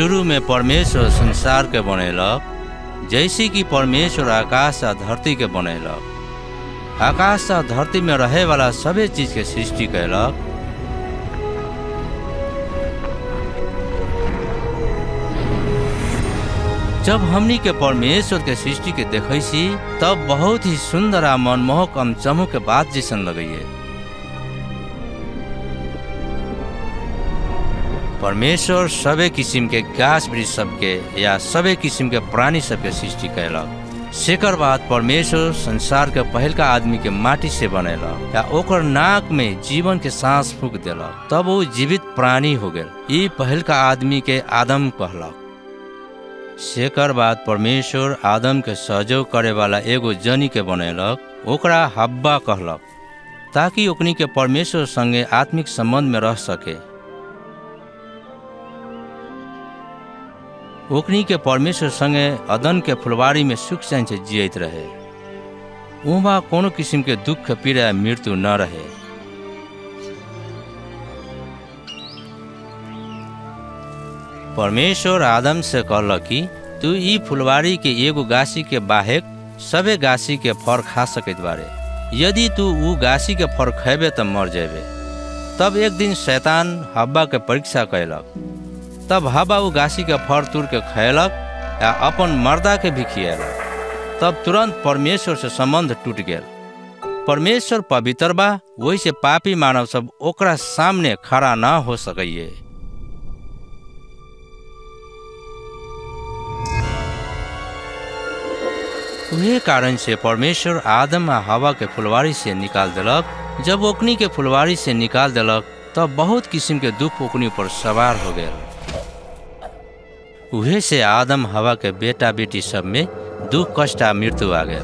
शुरू में परमेश्वर संसार के बनेलक, जैसे कि परमेश्वर आकाश आ धरती के बनेलक। आकाश आ धरती में रहे वाला सभी चीज़ के सृष्टि कैलक जब हमनी के परमेश्वर के सृष्टि के देखै तब बहुत ही सुंदर आ मनमोहक हम चमू के बात जैसन लगैए परमेश्वर सबे किसिम के गाछ वृक्ष सबके या सबे किसिम के प्राणी सबके सृष्टि कैलक सेकर बाद परमेश्वर संसार के पहलका आदमी के माटी से बनेलक या ओकर नाक में जीवन के सांस फूक देलक। तब वो जीवित प्राणी हो गेल। ई पहलका आदमी के आदम कहलक। सेकर बाद परमेश्वर आदम के सहयोग करे वाला एगो जनी के बनेलक। ओकरा हब्बा कहलक, ताकि ओकनी के परमेश्वर संगे आत्मिक संबंध में रह सके। ओकनी के परमेश्वर संगे अदन के फुलवारी में सुख से जियत रहे। उहाँ कोनो किसिम के दुख, पीड़ा मृत्यु न रहे। परमेश्वर आदम से कहलक कि, तू ई फुलवारी के एगो गाछी के बाहेक सबे गाछी के फर खा सकत बारे यदि तू ऊ गाछी के फर खेबे त मर जेबे। तब एक दिन शैतान हब्बा के परीक्षा कैलक तब हवा उ गाछी के फर तुर के खैलक या अपन मर्दा के भी खिएलक। तब तुरंत परमेश्वर से संबंध टूट गेल। परमेश्वर पवित्र बा वही से पापी मानव सब ओकरा सामने खड़ा ना हो सकैए उहे कारण से परमेश्वर आदम आ हवा के फुलवारी से निकाल देलक। जब ओकनी के फुलवारी से निकाल देलक, तब बहुत किस्म के दुख ओकनी पर सवार हो गेल। उहे से आदम, हवा के बेटा, बेटी सब में दुख, कष्ट आ मृत्यु आ गया।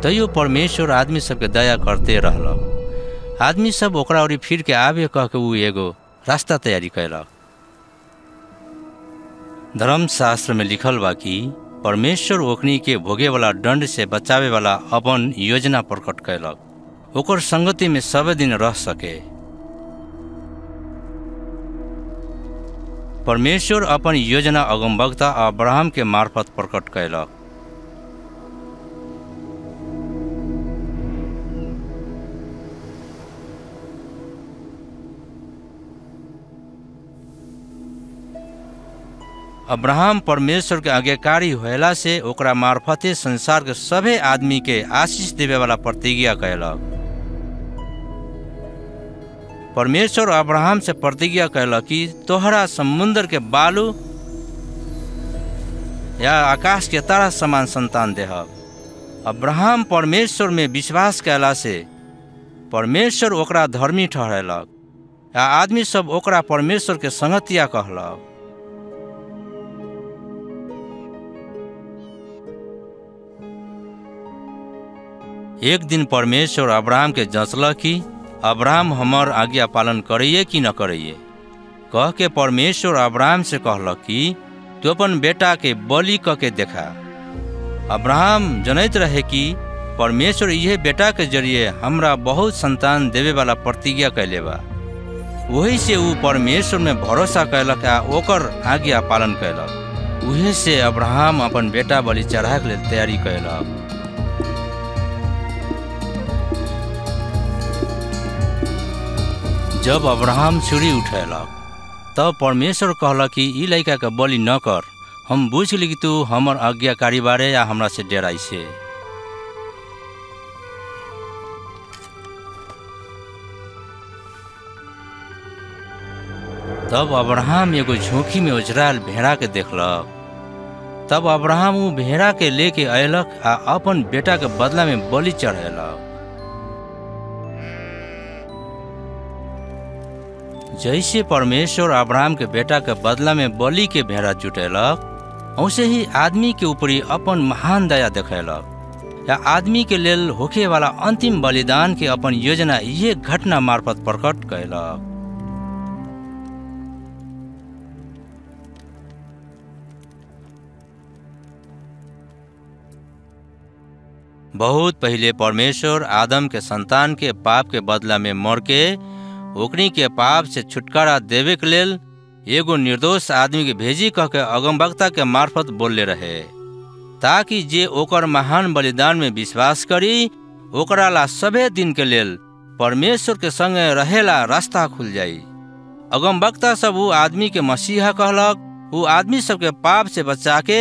तैयो परमेश्वर आदमी सबके दया करते रहलक आदमी सब ओकरा ओरी फिर के आबे कह के एगो रास्ता तैयारी कैलक। धर्मशास्त्र में लिखल बा कि परमेश्वर ओकनी के भोगे वाला दंड से बचावे वाला अपन योजना प्रकट कैलक। ओकर संगति में सब दिन रह सके। परमेश्वर अपन योजना अगमवक्ता अब्राहम के मार्फत प्रकट कैलक अब्राहम परमेश्वर के आज्ञाकारी होयला से ओकरा मार्फते संसार के सभी आदमी के आशीष देवे वाला प्रतिज्ञा कैलक परमेश्वर अब्राहम से प्रतिज्ञा कैलक कि तोहरा समुद्र के बालू या आकाश के तारा समान संतान देहब। अब्राहम परमेश्वर में विश्वास कैला से परमेश्वर ओकरा धर्मी ठहरेलक या आदमी सब ओकरा परमेश्वर के संगतिया कहलक। एक दिन परमेश्वर अब्राहम के जँचल कि अब्राहम हमर आज्ञा पालन करैए कि न करैए कह के परमेश्वर अब्राहम से कहलक कि, तू अपन बेटा के बलि क के देखा। अब्राहम जनैत रहे कि, परमेश्वर यह बेटा के ज़रिए हमरा बहुत संतान देवे वाला प्रतिज्ञा कैले बा। वही से ऊ परमेश्वर में भरोसा कैलक आ ओकर आज्ञा पालन कैलक उहे से अब्राहम अपन बेटा बलि चढ़ाए के लेल तैयारी कैलक जब अब्राहम छुरी उठेलक, तब परमेश्वर कहलक कि ई लड़का के बलि न कर। हम बुझ ली कि तू हमर आज्ञाकारी बारे या हमरा से डेराई से तब अब्राहम एगो झोंकी में उजराल भेड़ा के देखलक। तब अब्राहम ऊ भेड़ा के लेके अयलक आ अपन बेटा के बदला में बलि चढ़ेलक। जैसे परमेश्वर अब्राहम के बेटा के बदला में बलि के भेड़ा जुटेलक वैसे ही आदमी के ऊपरी अपन महान दया देखेलक। या आदमी के लेल होखे वाला अंतिम बलिदान के अपन योजना ये घटना मार्फत प्रकट कैलक बहुत पहले परमेश्वर आदम के संतान के पाप के बदला में मर के ओकनी के पाप से छुटकारा देवे के लेल एगो निर्दोष आदमी के भेजी कह के अगमवक्ता के मार्फत बोलले रहे। ताकि जे ओकर महान बलिदान में विश्वास करी, ओकरा ला सभे दिन के लेल परमेश्वर के संगे रहेला रास्ता खुल जाई अगमवक्ता सब ऊ आदमी के मसीहा कहलक। ऊ आदमी सबके पाप से बचा के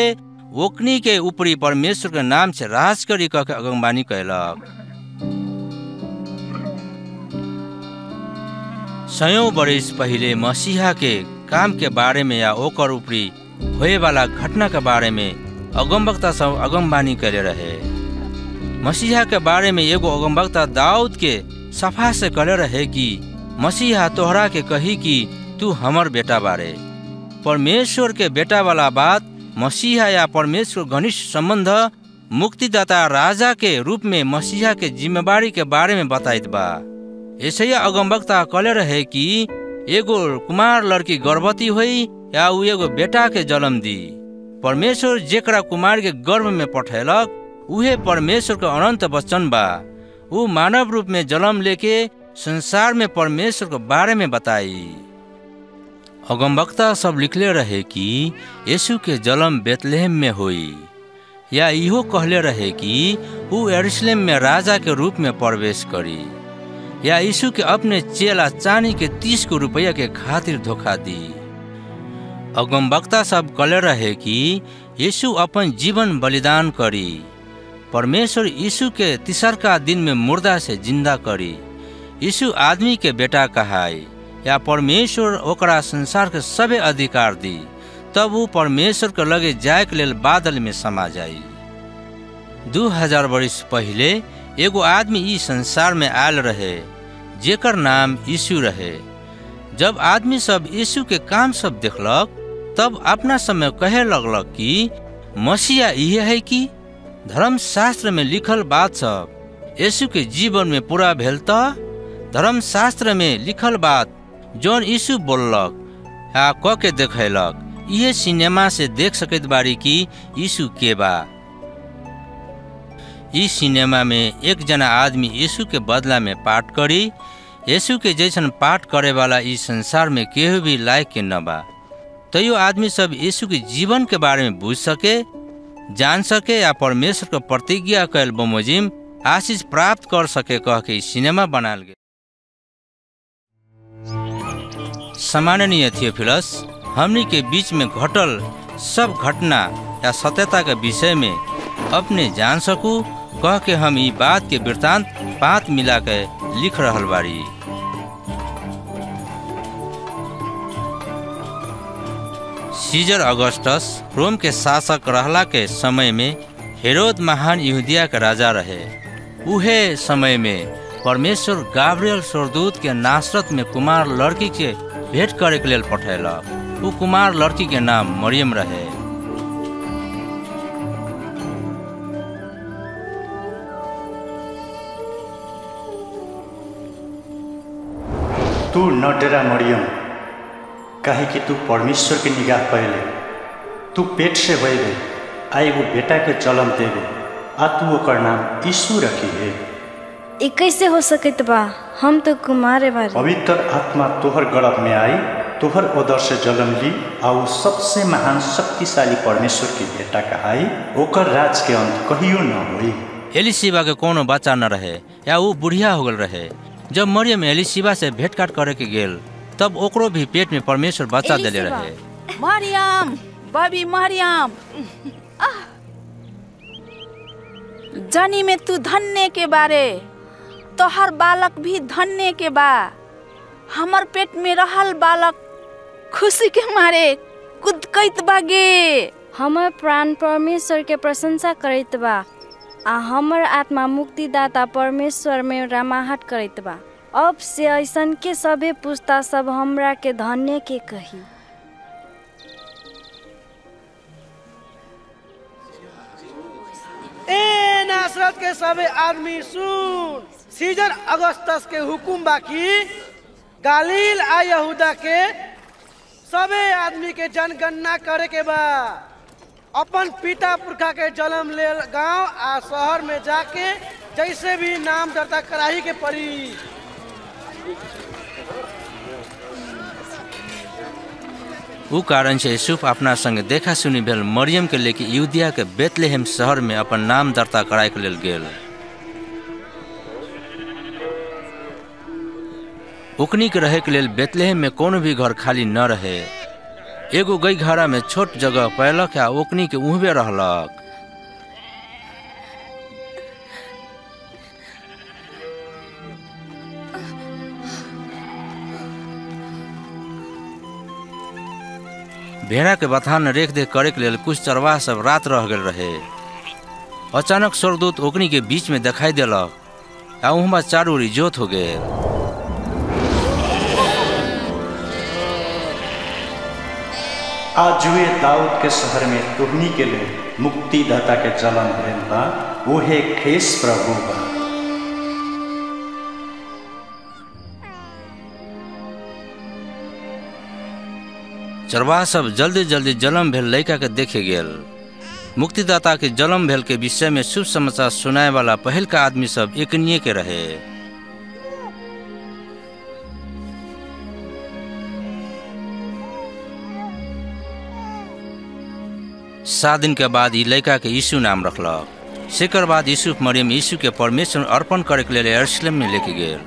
ओकनी के ऊपरी परमेश्वर के नाम से राज करी कह के अगमबानी कहलक सयौं बरिस पहिले मसीहा के काम के बारे में या ओकर ऊपरी होए वाला घटना के बारे में अगमवक्ता सब अगमबानी करे रहे। मसीहा के बारे में एगो अगमवक्ता दाऊद के सफ़ा से करे रहे कि, मसीहा तोहरा के कही कि तू हमर बेटा बारे। परमेश्वर के बेटा वाला बात मसीहा या परमेश्वर घनिष्ठ संबंध मुक्तिदाता राजा के रूप में मसीहा के जिम्मेवारी के बारे में बताइत बा। ऐसे अगमवक्ता कहले रहे कि एगो कुमार लड़की गर्भवती हुई या उ एगो बेटा के जन्म दी। परमेश्वर जेकरा कुमार के गर्भ में पठेलक उहे परमेश्वर के अनंत वचन बा। उ मानव रूप में जन्म लेके संसार में परमेश्वर के बारे में बताई। अगमवक्ता सब लिखले रहे कि यीशु के जन्म बेतलेहम में या इहो कहले रहे कि उ यरूशलेम में राजा के रूप में प्रवेश करी। या यीशु के अपने चेला चांदी के तीस को रुपया के खातिर धोखा दी। अगमवक्ता सब कहले रहे कि यीशु अपन जीवन बलिदान करी, परमेश्वर यीशु के तिसरका दिन में मुर्दा से ज़िंदा करी। यीशु आदमी के बेटा कहाई या परमेश्वर ओकरा संसार के सभे अधिकार दी, तब वो परमेश्वर के लगे जाय के लिए बादल में समा जाई दू हज़ार वर्ष पहले, एगो आदमी इस संसार में आयल रहे। जेकर नाम यीशु रहे। जब आदमी सब यीशु के काम सब देखलक, तब अपना समय कहे लगलक कि, मसीहा इहे है कि? धर्म शास्त्र में लिखल बात सब, यीशु के जीवन में पूरा भेल त? धर्म शास्त्र में लिखल बात, जौन यीशु बोललक आ क के देखैलक, इहे सिनेमा से देख सकैत बारी कि यीशु के बा। ई सिनेमा में एक जना आदमी यीशु के बदला में पाठ करी। यीशु के जैसन पाठ करे वाला इस संसार में केहू भी लायक के न बा। तैयो आदमी सब यीशु के जीवन के बारे में बुझ सके, जान सके या परमेश्वर के प्रतिज्ञा कैल बमोजिम आशीष प्राप्त कर सके कह के सिनेमा बनाल गए सामान्य थियोफिलस, हमनी के बीच में घटल सब घटना या सत्यता के विषय में अपने जान सकू, कह के हम ई बात के वृतांत पात मिला के लिख रहल बारी। सीजर अगस्टस रोम के शासक रहला के समय में हेरोद महान यहूदिया के राजा रहे। उहे समय में परमेश्वर गाब्रियल स्वर्गदूत के नासरत में कुमार लड़की के भेंट करे के लिए पठेलक उ कुमार लड़की के नाम मरियम रहे। तू न डेरा मरियम काहे कि तू परमेश्वर के निगाह पहले। तू पेट से बहबे आ एगो बेटा के जन्म देबे। आ तू ओकर नाम यीशु रखी है। ई कैसे हो सकत बा हम तो कुमारे बारी। पवित्र आत्मा तोहर गर्भ में आई तोहर उदर से जन्म ली आ उ सबसे महान शक्तिशाली परमेश्वर की बेटा कहाई ओकर राज के अंत कहियो न होई एलिशिबा के कोनो बच्चा न रहे या वो बुढ़िया हो गल रहे। जब मरियम एलिशिबा से भेंट घाट करे के गेल तब ओकरो भी पेट में परमेश्वर बच्चा देले रहे। मरियम बबी मरियम! जनी में तू धन्य के बारे तोहर बालक भी धन्य के बा। हमर पेट में रहल बालक खुशी के मारे कुदकैत बागे। हमर प्राण परमेश्वर के प्रशंसा करैत बा। आ हमर आत्मा मुक्तिदाता परमेश्वर में रामाहट करैत बा। अब से ऐसन के सभे पुस्ता सब हमरा के धन्य के कही। ए नासरत के सबे आदमी सुन। सीजर अगस्तस के हुकुम बाकी गालील आ यहूदा के सबे आदमी के जनगणना करे के बा। अपन पिता पुरखा के जन्म ले गाँव आ शहर में जाके जैसे भी नाम दर्ता कराही के पड़ी। ऊ कारण से यूसुफ अपना संग देखा सुनी भेल मरियम के लेके यूदिया के बेतलेहम शहर में अपन नाम दर्ता कराय के लेल गेल। उकनी के रहे के लेल बेतलेहम में कोनो भी घर खाली न रहे। एगो गई घड़ा में छोट जगह पैलक आ ओकनी के उहबे रहलक। भेड़ा के बथान रेख देख करे के लेल कुछ चरवाह सब रात रह गेल रहे। अचानक स्वर्गदूत ओकनी के बीच में दिखाई दिलक, आ उहमा चारूरी जोत हो गेल। आजुए दाऊद के शहर में तुहनी के लिए मुक्तिदाता के जन्म भेल बा ओहे खेस प्रभु बा चरवाह सब जल्दी जल्दी जन्म भेल लड़का के देखे गेल। मुक्तिदाता के जन्म भेल के विषय में शुभ समाचार सुनाए वाला पहल का आदमी सब एकनिए के रहे। सात दिन के बाद ई लड़का के यीशु नाम रखलक सेकर बाद यूसुफ मरियम यीशु के परमेश्वर अर्पण करे के लिए यरूशलेम में लेके गए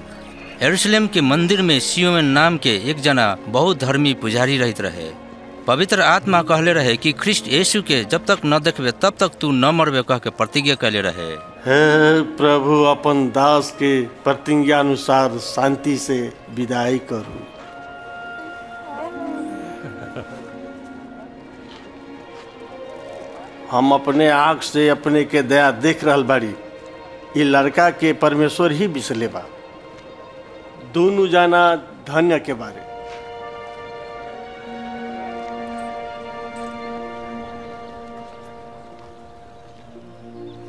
यरूशलेम के मंदिर में सियोमेन नाम के एक जना बहुत धर्मी पुजारी रहत रहे। पवित्र आत्मा कहले रहे कि ख्रिस्ट यीशु के जब तक न देखबे, तब तक तू न मरबे कह के प्रतिज्ञा कैले रहे। हे प्रभु, अपन दास के प्रतिज्ञा अनुसार शांति से विदाई करू। हम अपने आँख से अपने के दया देख रहल बाड़ी। ई लड़का के परमेश्वर ही बिसले बा दोनों जाना धन्य के बारे।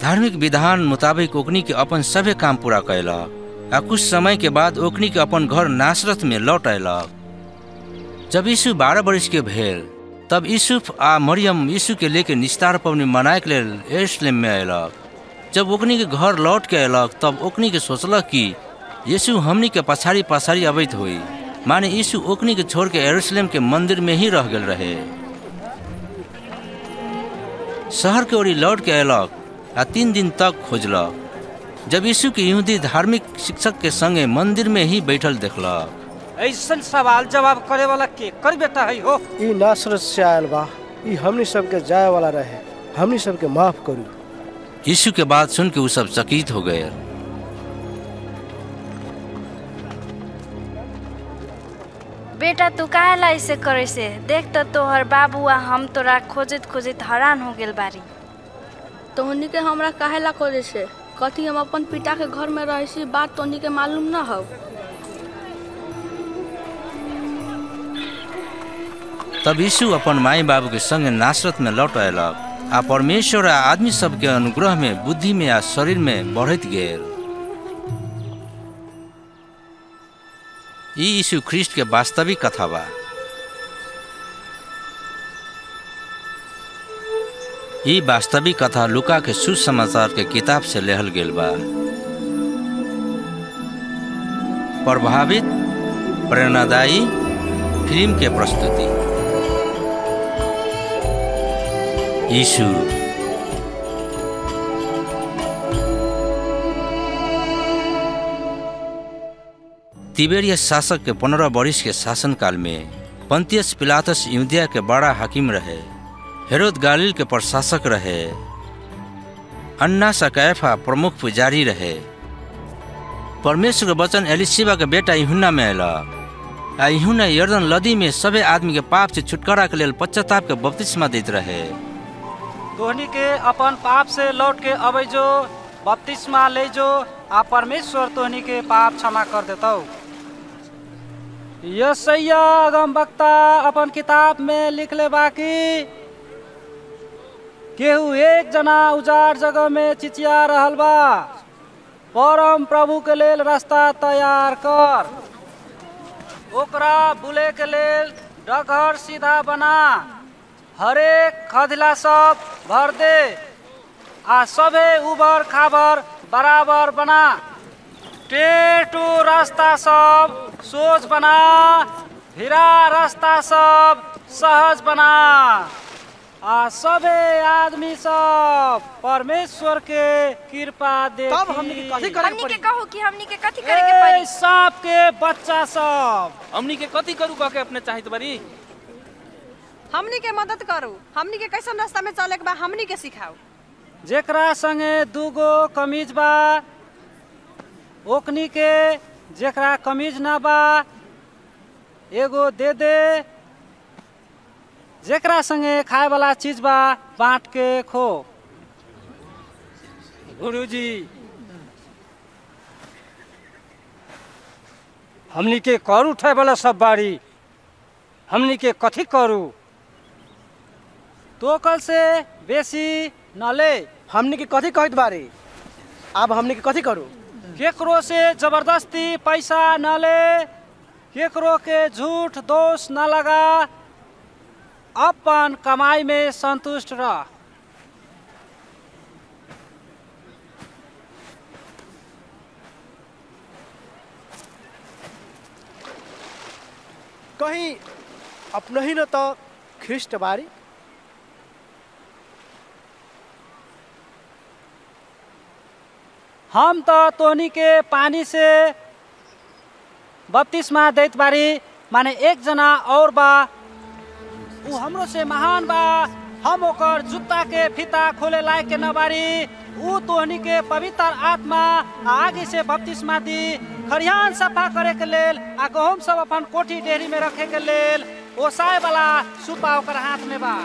धार्मिक विधान मुताबिक ओकनी के अपन सभे काम पूरा कैलक आ कुछ समय के बाद ओकनी के अपन घर नासरत में लौट अयलक। जब यीशु बारह वर्ष के भेल तब यूसुफ आ मरियम यीशु के लेके निस्तार पवनी मनाए के लिए यरूशलेम में अयलक। जब ओकनी के घर लौट के अयलक, तब ओकनी के सोचलक कि यीशु हमनी के पछाड़ी पछाड़ी अबैत होई माने यीशु ओकनी के छोड़ के यरूशलेम के मंदिर में ही रह गेल रहे। शहर के ओरी लौट के अयलक आ तीन दिन तक खोजलक, जब यीशु के यहूदी धार्मिक शिक्षक के संगे मंदिर में ही बैठल देखलक। ऐसन सवाल जवाब करे वाला के कर बेटा है हो? ई नासरत से आयल बा। ई हमनी सबके जाए वाला रहे। हमनी सबके माफ़ करू। यीशु के बात सुन के उ सब चकित हो गए। बेटा तू काहेला ऐसे करे से? देख तो तोहर बाबू आ हम तोरा खोजत खोजत हैरान हो गेल बारी। तोहनी के हमरा काहेला करे से? कथी हम अपन पिता के घर में रहे सी बात तोहनी के मालूम न हो? तब यीशु अपन माई बाबू के संगे नासरत में लौट अयलक आ परमेश्वर आ आदमी सबके अनुग्रह में बुद्धि में आ शरीर में बढ़त गए यीशु ख्रिस्ट के वास्तविक कथा बा। वास्तविक कथा लुका के सुसमाचार के किताब से लेहल गेल बा। प्रभावित, प्रेरणादायी फ़िल्म के प्रस्तुति। यीशु तिबेरियस शासक के पंद्रह वर्ष के शासनकाल में पंतियस पिलातस यूदिया के बड़ा हाकिम रहे, हेरोद गालिल के प्रशासक रहे अन्ना सकैफा प्रमुख पुजारी रहे। परमेश्वर के वचन एलिशिबा के बेटा यूहन्ना में अयलक आ यूहन्ना यर्दन लदी में सभी आदमी के पाप से छुटकारा के लिए पश्चाताप के बपतिस्मा दैत रहे। तोहनी के अपन पाप से लौट के अबै जो, बपतिस्मा ले जो, आ परमेश्वर तोहनी के पाप क्षमा कर देतौ। यसैया अगम वक्ता अपन किताब में लिखले बाकी। केहू एक जना उजाड़ जगह में चिचिया रहल बा। परम प्रभु के लेल रास्ता तैयार कर। ओकरा बुले के लेल डगर सीधा बना। हरेक खदिला सब भर दे आ सभे उबर खाबर बराबर बना। टेटू रास्ता सब सोच बना धीरा रास्ता सब सहज बना। आ सबे आदमी सब परमेश्वर के कृपा दे तब हमनी के कथी करे हमनी के कहू कि हमनी के कथी करे के पड़ी? सांप के बच्चा सब। हमनी के कथी करू कह के अपने चाहित बरी? हमनी के मदद करू। हमनी के कैसन रास्ता में चले के बा, हमनी के सिखाऊ जेकरा संगे दूगो कमीज बा, ओकनी के जेकरा कमीज ना बा, एगो दे दे। जेकरा संगे खाए वाला चीज़ बा, बांट के खो। गुरुजी, हमनी के कर उठाए वाला सब बाड़ी हमनी के कथी करू? तो कल से बेसी न ले। हमनी के कथी कहत बारे? अब हमनी के कथी करू? केकरो से ज़बरदस्ती पैसा न ले, केकरो के झूठ दोष न लगा, अपन कमाई में संतुष्ट रह। कहीं अपना ही न तो ख्रिस्ट बारी। हम तो तोनी के पानी से बत्तीसमा दैत बारी। माने एक जना और बा। ऊ हमरो से महान बा। हम ओकर जूता के फीता खोले लायक के न बारी। ऊ तोहनी के पवित्र आत्मा आगे से बत्तीसमा दी। खरिहान सफा करे के लेल आ गहुम सब अपन कोठी डेहरी में रखे के लेल। ओसाए वाला सुपा ओकर हाथ में बा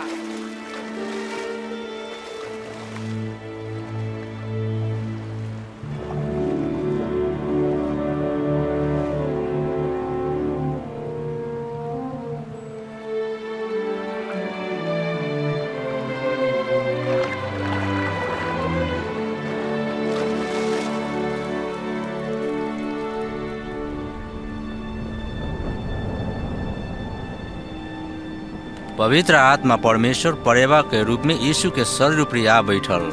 पवित्र आत्मा परमेश्वर परेवा के रूप में यीशु के पर आ बैठल।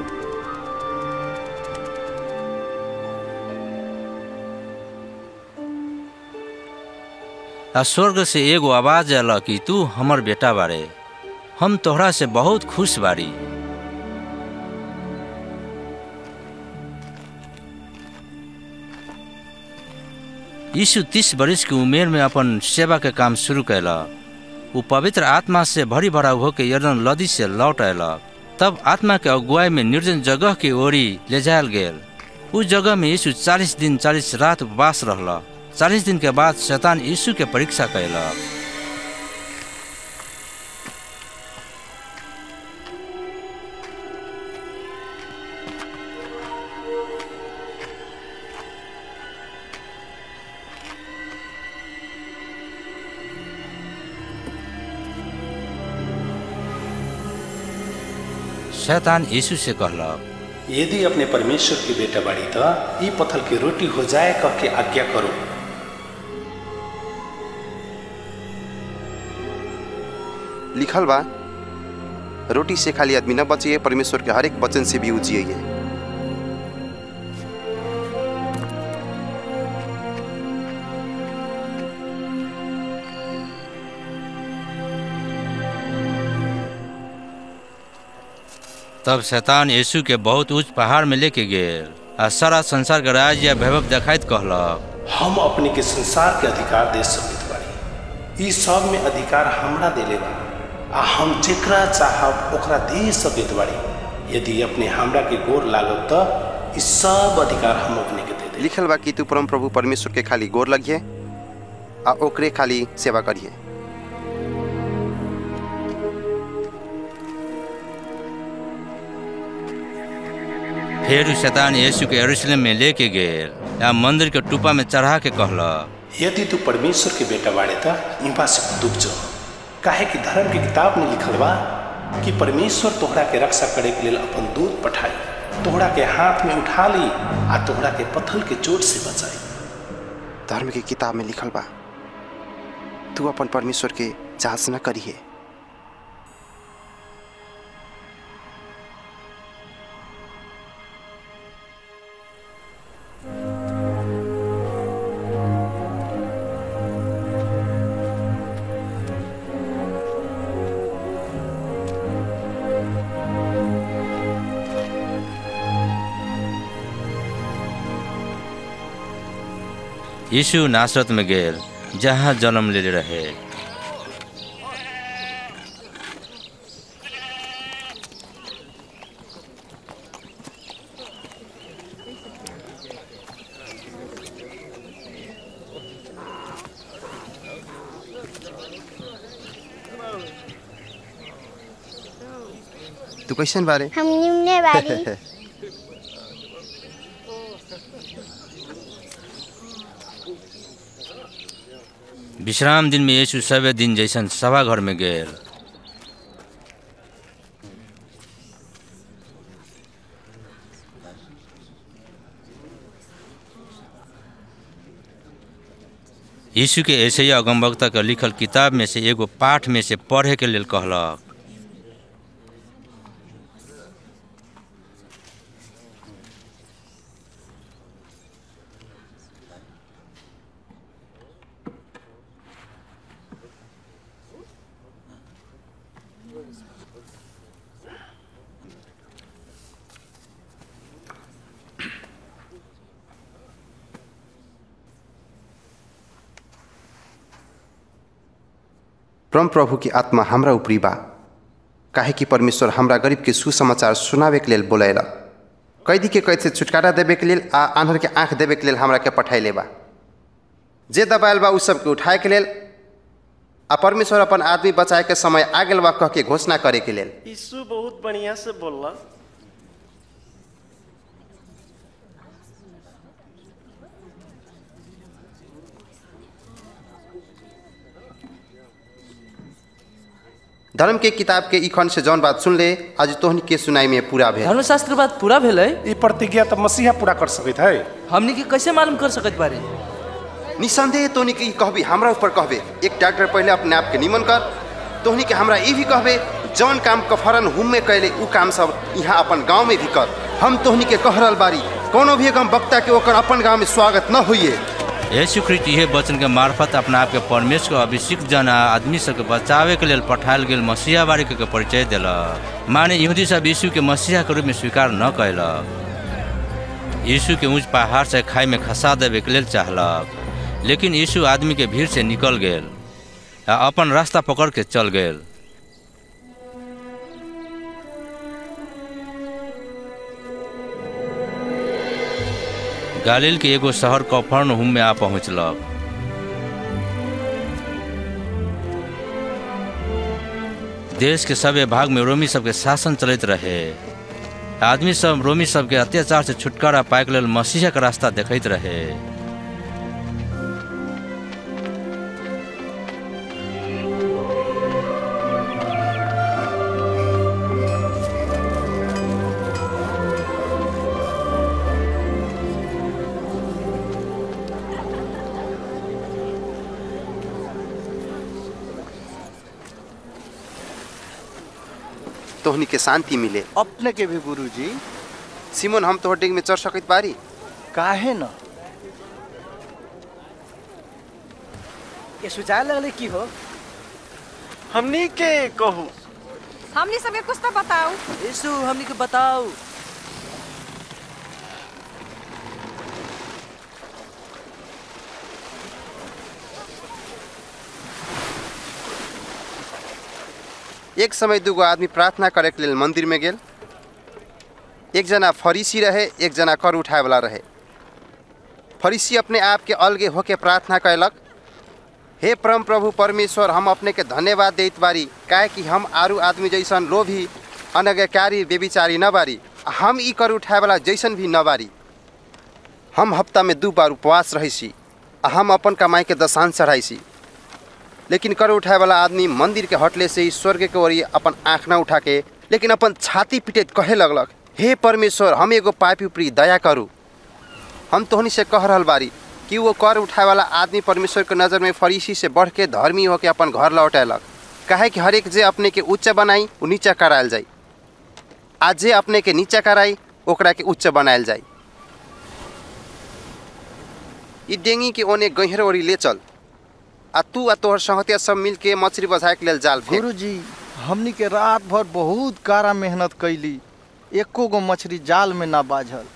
आ स्वर्ग से एगो आवाज़ आयल कि तू हमर बेटा बारे, हम तोहरा से बहुत खुश बारी। यीशु तीस बरिस की उमेर में अपन सेवा के काम शुरू कैला वो पवित्र आत्मा से भरी भरा होके यर्दन नदी से लौट तब आत्मा के अगुवाई में निर्जन जगह के ओरी ले जायल गेल। उस जगह में यीशु चालीस दिन चालीस रात उपवास रहला। चालीस दिन के बाद शैतान यीशु के परीक्षा कैलक शैतान यीशु से कहलक यदि अपने परमेश्वर के बेटा बाड़ी तो ई पत्थर की रोटी हो जाए कह के आज्ञा करो। लिखल बा रोटी से खाली आदमी न बचिए परमेश्वर के हर एक वचन से भी उजिए तब शैतान यीशु के बहुत ऊंच पहाड़ में लेके गेल आ सारा संसार के राज या वैभव देखाइत कहलक। हम अपने के संसार के अधिकार दे सकत बाड़ी ई सब में अधिकार हमरा देले बा। आ हम जेकरा चाहब ओकरा दे सकत बाड़ी यदि अपने हमरा के गोर लागब तो ई सब अधिकार हम अपने के दे दे लिखल बा कि तू परम प्रभु परमेश्वर के खाली गोर लगिए आ ओकरे खाली सेवा करिए फिर शैतान यीशु के यरूशलेम में लेके गेल। या मंदिर के टूपा में चढ़ा के कहलक यदि तू परमेश्वर के बेटा बाड़े तो इम्पा से दुख जो काहे कि धर्म की किताब में लिखल बा कि परमेश्वर तोहरा के रक्षा करे के लिए अपन दूत पठाई तोहरा के हाथ में उठा ली आ तोहरा के पत्थर के चोट से बचाई। धर्म की किताब में लिखल बा तू अपन परमेश्वर के जाँच न करिए यीशु नासरत में गेल जहाँ जन्म ले रहे। तू कैसन बारे? हम निम्ने बारी। विश्राम दिन में यीशु सवे दिन जैसन सभा घर में गेल। यीशु के ऐसे ही अगमवक्ता के लिखल किताब में से एगो पाठ में से पढ़े के लिए कहलक। प्रभु आत्मा हाम्रा उपरी बा। काहे कि परमेश्वर हाम्रा गरीब के सुसमाचार सुनावे के लेल बोलैला कैदी के छुटकारा देवे के लेल आ आन्हर के आँख देवे के लेल हमरा के बा। जे दबायल बा उ सबके उठाए के लेल। आ परमेश्वर अपन आदमी बचाए के समय आ गेल बा कह के घोषणा करे के लेल। यीशु बहुत बढ़िया से बोलला। धर्म के किताब के खंड से जौन बात सुन ले आज तोहनी के सुनाई में पूरा भेल। धर्मशास्त्र बात पूरा भेलै ई प्रतिज्ञा तो मसीहा पूरा कर सकत है। हमनी के कैसे मालूम कर सकत बारे? निसंदेह तोहनी के कहबी हमरा ऊपर कहबे। एक डॉक्टर पहले अपने आप के निमन कर। तोहनी के हमरा ई भी कहबे जौन काम कफरन हुम में कैले उ काम सब यहाँ अपन गाँव में भी कर। हम तोहनी के कह रहल बारी कोनो भी एगम वक्ता के ओकर अपन गाँव में स्वागत न होइए। यीशु ख्रिस्ट वचन के मार्फत अपना आपके परमेश्वर के अभिषिक्त जन आदमी सबके बचावे के लेल मसीहा बारी के परिचय दिलक। माने यहूदी सब यीशु के मसीहा के रूप में स्वीकार न कैलक यीशु के ऊंच पहाड़ से खाई में खसा देवे के लेल चाहलक। लेकिन यीशु आदमी के भीड़ से निकल गेल अपन रास्ता पकड़ के चल गेल। गालिल के एगो शहर कफरनहुम में आ पहुँचल देश के सभी भाग में रोमी सबके शासन चलैत रहे। आदमी सब रोमी सबके अत्याचार से छुटकारा पाए के लेल मसीहक रास्ता देखैत रहे। तोहनी के शांति मिले। अपने के भी गुरुजी। सिमोन हम तोहर डिग में चढ़ सकत पारी काहे न? ये सुझाए लगले की हो? हमनी के कहू। हमनी सब कुछ तो बताओ यीशु हमनी के बताओ एक समय दूगो आदमी प्रार्थना करे के लिए मंदिर में गेल। एक जना फरीसी रहे एक जना कर उठाए वाला रहे। फरीसी अपने आप के अलगे होके प्रार्थना कैलक हे परम प्रभु परमेश्वर, हम अपने के धन्यवाद देत बारी काहे कि हम आरू आदमी जैसन लोभी अनज्ञकारी बेबिचारी न बारी हम ई कर उठाए वाला जैसन भी न बारी। हम हफ़्ता में दू बार उपवास रही हम अपन कमाई के दशान चढ़ाई लेकिन कर उठाए वाला आदमी मंदिर के हटले से ही स्वर्ग के ओरी अपन आँख न उठा के लेकिन अपन छाती पिटेत कहे लगलक हे परमेश्वर हम एगो पापी उपरी दया करू। हम तोहनी से कह रहल बारी कि वो कर उठाए वाला आदमी परमेश्वर के नज़र में फरीसी से बढ़ के धर्मी होके अपन घर लौटैलक। काहे कि हरेक जे अपने के उच्च बनाई वो नीचा करायल जाई आ जे अपने के नीचा कराई ओकरा के उच्च बनायल जाई ई डेंगी के ओने गहिर ओरी ले चल। आ तू आ तोहर संगतिया सब मिल के मछली बझाए के लेल जाल गुरु जी हमनी के रात भर बहुत कारा मेहनत कैली एको गो मछली जाल में ना बाझल।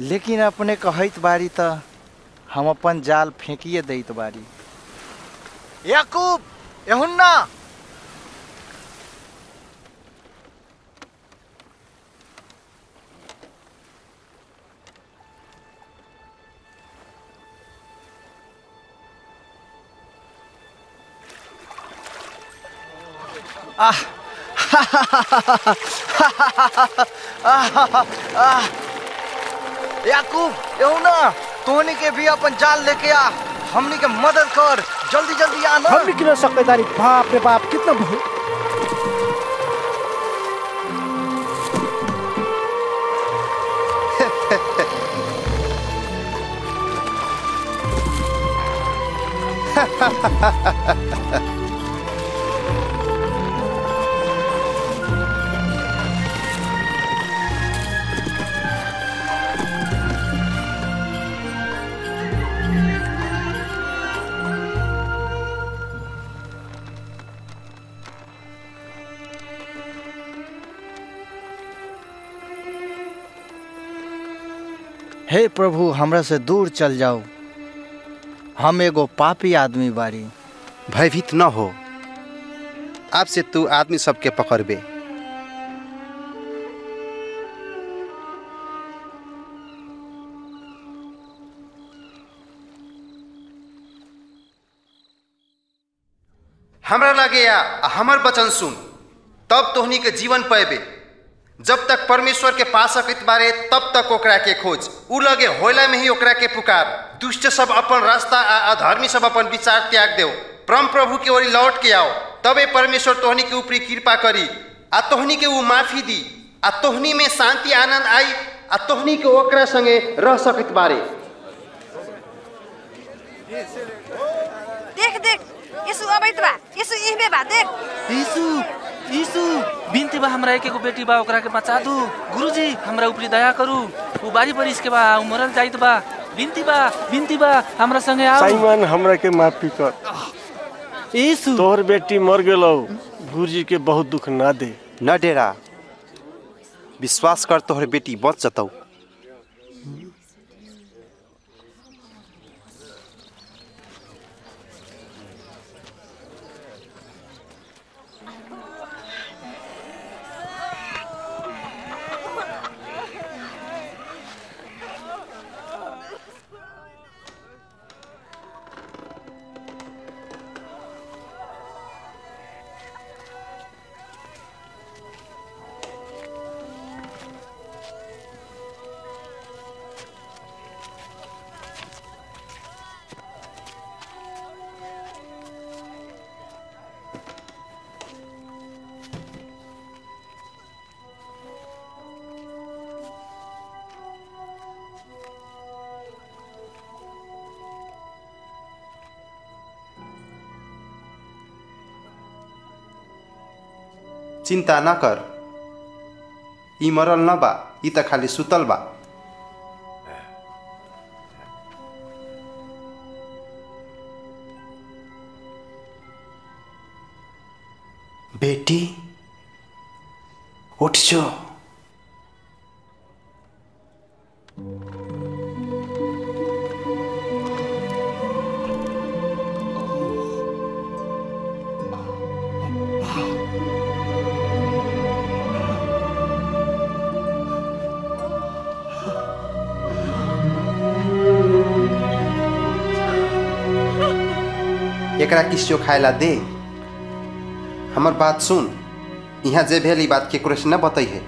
लेकिन अपने कहत बारी त हम अपन जाल फेंकिए दैत बारी। याकूब एहुन्ना! आह आह याकूब एहुना तोहनी के भी अपन जाल लेके आ। हमनी के मदद कर। जल्दी जल्दी आ ना। हमनी किन सकेदारी बाप रे बाप कितना बहुत हे प्रभु हमरा से दूर चल जाओ। हम एगो पापी आदमी बारी। भयभीत न हो। आपसे तू आदमी सबके पकड़बे। हमरा लगे आ हमर वचन सुन। तब तोहनी के जीवन पैबे जब तक परमेश्वर के पा सकत बारे तब तक ओकरा के खोज। उ लगे होला में ही ओकरा के पुकार। दुष्ट सब अपन रास्ता आ अधर्मी सब अपन विचार त्याग देव। परम प्रभु के ओरी लौट के आओ। तबे परमेश्वर तोहनी के ऊपरी कृपा करी आ तोहनी के उ माफ़ी दी। आ तोहनी में शांति आनंद आई आ तोहनी के ओकरा संगे रह सकत बारे। देख देख यीशु अबैत बा। यीशु इहबे बा देख। यीशु। यीशु बिनती बा हमरा एक एगो बेटी बा ओकरा के बचा दू गुरुजी हमरा ऊपरी दया करू उ बारी बरिस के बा उ मरल जाइत बा। बिनती बा बिनती बा हमरा संगे आओ साइमन हमरा के माफी कर। यीशु। तोहर बेटी मर गेलो गुरुजी के बहुत दुख ना दे न डेरा विश्वास कर तोहर बेटी बच जतौ चिन्ता नकर। मरल नबा यी त खालि सुतल बा एकरा किसियो खाएला दे। हमर बात सुन। यहाँ जे भेल बात केकरो से न बतैहे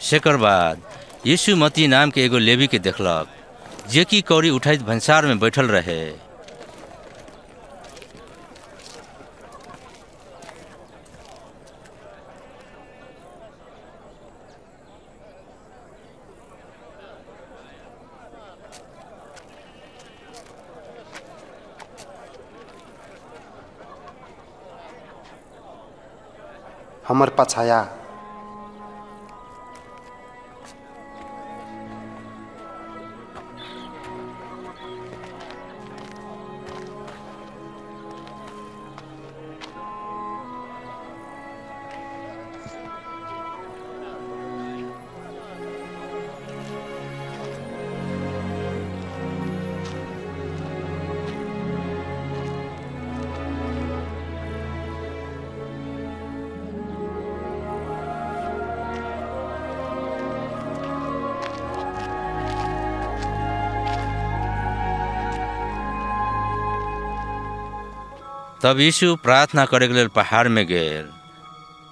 सेकर बाद, यीशु मती नाम के एगो लेवी के देखलक, जे कि कौड़ी उठाइत भंसार में बैठल रहे। हमर तब यीशु प्रार्थना करे के लेल पहाड़ में गेल,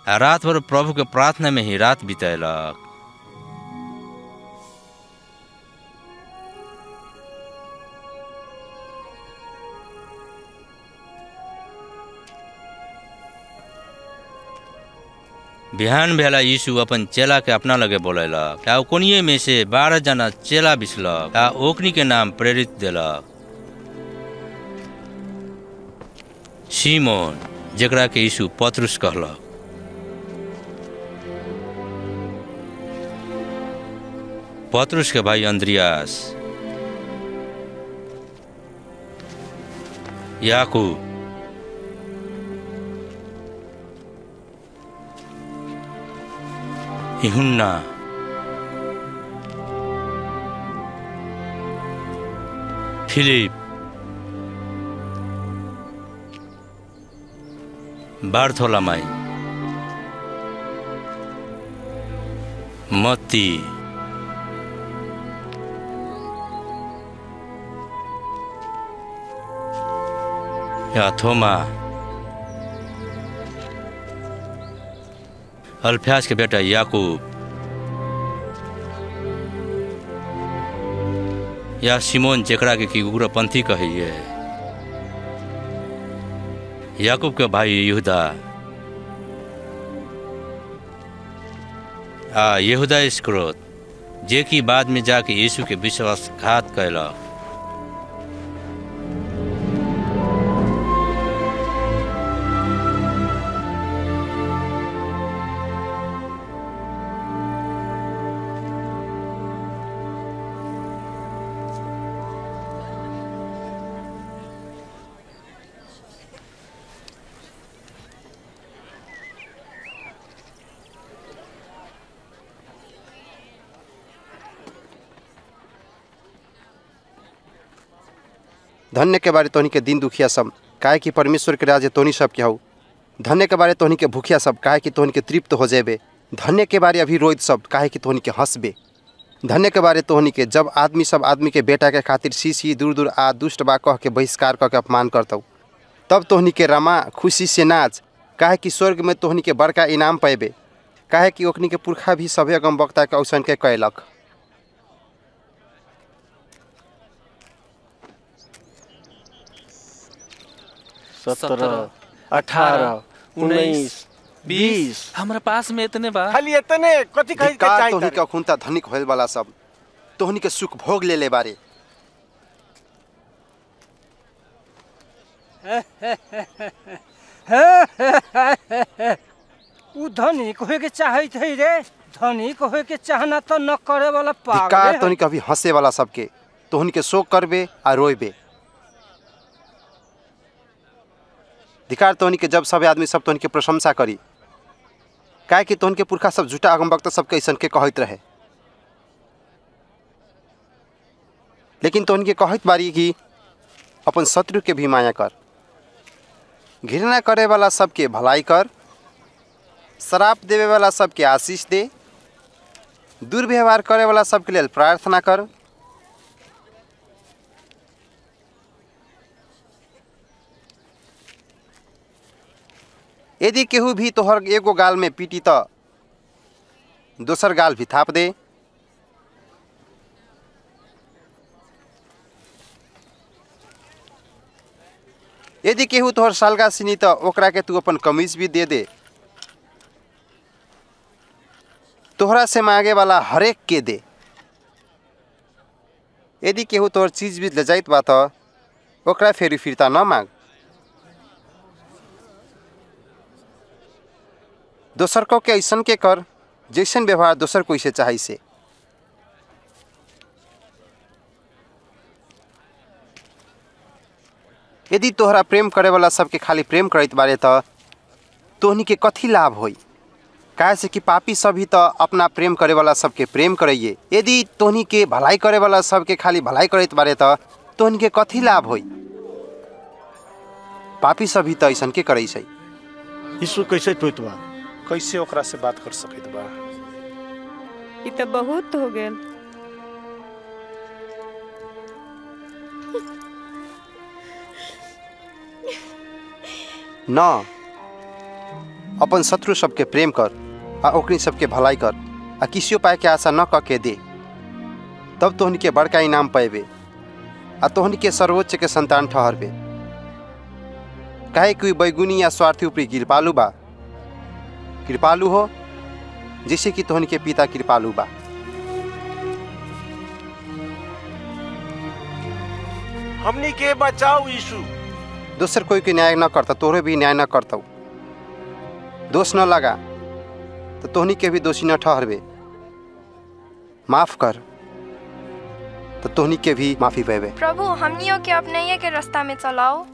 आ रात भर प्रभु के प्रार्थना में ही रात बितैलक। बिहान भेला यीशु अपन चेला के अपना लगे बोलेलक, आ कोनिये में से बारह जना चेला बिसलक, आ ओकनी के नाम प्रेरित देलक। सीमोन जेकरा के यीशु पत्रुस कहलक। पत्रुस के भाई अंद्रियास याकूब यूहन्ना फिलिप बार्थोलामाई मत्ती या थोमा अल्फ्यास के बेटा याकूब या सिमोन जेकरा के की उग्रपंथी कहिए याकूब का भाई यहूदा। आ यहूदा इस्क्रोत जे कि बाद में जाके यीशु के विश्वासघात कैलक धन्य के बारे तोहनी के दिन दुखिया सब, काहे कि परमेश्वर के राज्य तोहनी सब के हऊ धन्य के बारे तोहनी के भूखिया सब, काहे कि तोहनी के तृप्त हो जेबे। धन्य के बारे अभी रोइत सब, काहे कि तोहनी के हंसबे। धन्य के बारे तोहनी के जब आदमी सब आदमी के बेटा के खातिर सी सी दूर दूर आ दुष्ट बा कह के बहिष्कार कह के अपमान करतौ। तब तोहनी के रमा, खुशी से नाच, काहे कि स्वर्ग में तोहनी के बड़का इनाम पैबे काहे कि ओखनी के पुरखा भी सभे गम वक्ता के औसन के कैलक सत्रह अठारह उन्नीस बीस। हमारे पास में इतने बा। खाली इतने कथी खरीद के चाहिए तोहनी के अखुनता धनिक होल वाला सब। तोहनी के सुख भोग ले ले बारे। उ धनिक होए के चाहत है रे। धनिक होए के चाहना तो न करे वाला पागल तोहनी के अभी हंसे वाला सबके। तोहनी के शोक करबे आ रोइबे धिकार तोहनी के जब सब आदमी सब तोहनी के प्रशंसा करी। काहे कि तोहनी के पुरखा सब झूठा अगमवक्ता सबके ऐसन के कहत रहे। लेकिन तोहनी के कहत बारी कि अपन शत्रु के भी माया कर। घृणा करे वाला सबके भलाई कर। श्राप देवे वाला सबके आशीष दे। दुर्व्यवहार करे वाला सबके लिए प्रार्थना कर। यदि केहू भी तोहर एगो गाल में पीटी त, दोसर गाल भी थाप दे। यदि केहू तोहर सालगा सिनी त ओकरा के तू अपन कमीज भी दे दे। तोहरा से मांगे वाला हरेक के दे। यदि केहू तोहर चीज़ भी ले जाइत बा त ओकरा फेरि फिर्ता न माग। दोसर को के ऐसन के कर, जैसन व्यवहार दोसर कोई से चाही से। यदि तोहरा प्रेम करे वाला सबके खाली प्रेम करैत बारे त, तोहनी के कथी लाभ काहे से कि पापी सभी त अपना प्रेम करे वाला सबके प्रेम करैये। यदि तोहनी के भलाई करे वाला सबके खाली भलाई करैत बारे त, तोहनी के कथी लाभ होई पापी सभी तो ऐसन के करे यीशु कैसे बा कैसे ओकरा से बात कर सकत बा? ई तो बहुत हो गेल। न अपन शत्रु सबके प्रेम कर आ ओकनी सबके भलाई कर आ किसी पाए के आशा न क के दे। तब तोहनी के बड़का इनाम पैबे आ तोहनी के सर्वोच्च के संतान ठहरबे। काहे कोई बैगुनी या स्वार्थी ऊपरी कृपालु बा। कृपालु हो जैसे कि तोहनी के पिता कृपालु बा। हमनी के बचाओ यीशु। दोसर कोई के न्याय न करता तोहरे भी न्याय न करता। दोष न लगा तो तोहनी के भी दोषी न ठहरबे। माफ़ कर तो तोहनी के भी माफ़ी पेबे प्रभु हमनियों के अपने के रास्ता में चलाओ।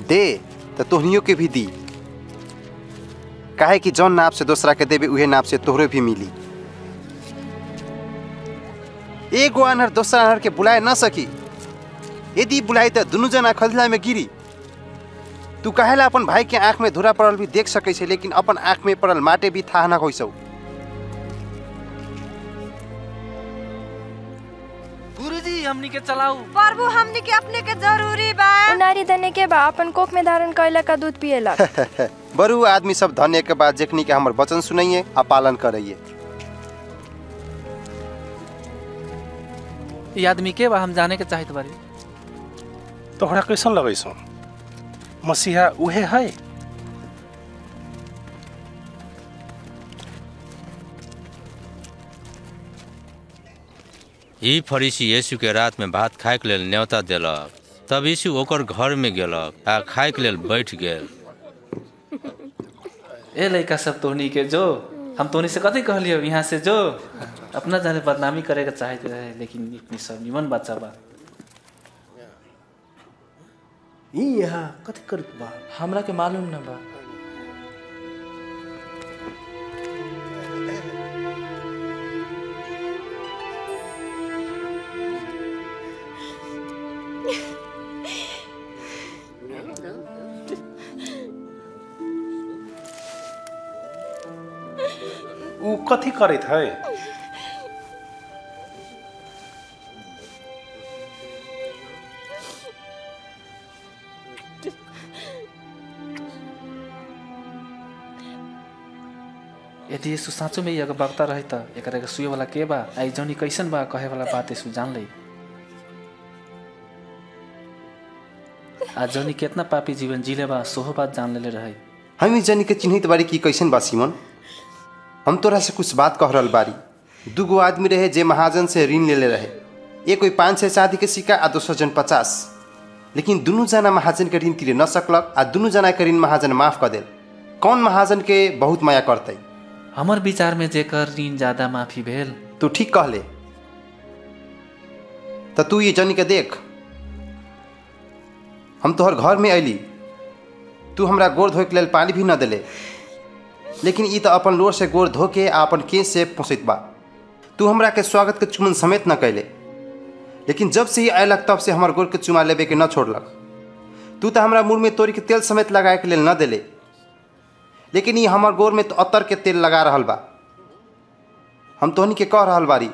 दे तो तोहनियों के भी दी। काहे कि जौन नाप से दूसरा के देबे उहे नाप से तोहरे भी मिली। एगो अनहर दोसरा अनहर के बुलाए न सकी। यदि बुलाई तो दुनू जना खजला में गिरी। तू कहेला अपन भाई के आंख में धुरा पड़ल भी देख सकै छै लेकिन अपन आंख में पड़ल माटे भी था न होइसौ। हमनी के चलाऊ। प्रभु हमनी के अपने के ज़रूरी बा। उनारी दने के बा अपन कोख में धारण कैला का दूध पिएला बरु आदमी सब धन्य के बाद जेखनी के हमर वचन सुनैये आ पालन करैये ये आदमी के बा हम जाने के चाहत बारी। तोहरा कैसन लगै छौ मसीहा उहे है? ई फरीसी यीशु के रात में भात खाए के लेल न्योता देलक। तब यीशु ओकर घर में गेलक आ खाए के लेल बैठ गेल। ए लड़का सब तोहनी के जो। हम तोहनी से कथी कहलियो? यहाँ से जो। अपना जाने बदनामी करे के चाहत रहे लेकिन इतनी सब निमन बच्चा बा ई यहाँ कथी करत बा? हमरा के मालूम न बा। ऊ कथी करैत है यदि यीशु साँचो में अगर बगता रहे त एकरा के सुए वाला के बा? आई जौनी कैसन बा कहे वाला बात यीशु जान ले। आज जौनी कितना पापी जीवन जीले बा सोहो बात जान लेले रहे। हम जनी के चिन्हित बारी की कैसन बा सीमन? हम तोरा से कुछ बात कह रहल बारी। दूगो आदमी रहे जे महाजन से ऋण ले ले रहे। एक कोई पाँच सौ चांदी के सिक्का आ दोसर जन पचास। लेकिन दुनू जना महाजन के ऋण तिरे न सकलक आ दुनू जना के ऋण महाजन माफ़ कर देल। कौन महाजन के बहुत माया करतै? हमर विचार में जेकर ऋण ज़्यादा माफ़ी भेल। तू ठीक कहले। तो तू ये जनी के देख। हम तोहर घर में अयली। तू हमरा गोड़ धोए के लेल पानी भी न देले। लेकिन ई तो अपन लोर से गोड़ धो के अपन केस से पोसैत बा। तू हमरा के स्वागत के चुमन समेत न कैले। लेकिन जब से ही अयलक, तब से हमर गोर के चुमा लेबे के न छोड़लक। तू तो हमरा मुँह में तोरी के तेल समेत लगाए के लेल न दिले। लेकिन ई हमर गोड़ में तो अतर के तेल लगा रहल बा। हम तोहनी के कह रहा बारी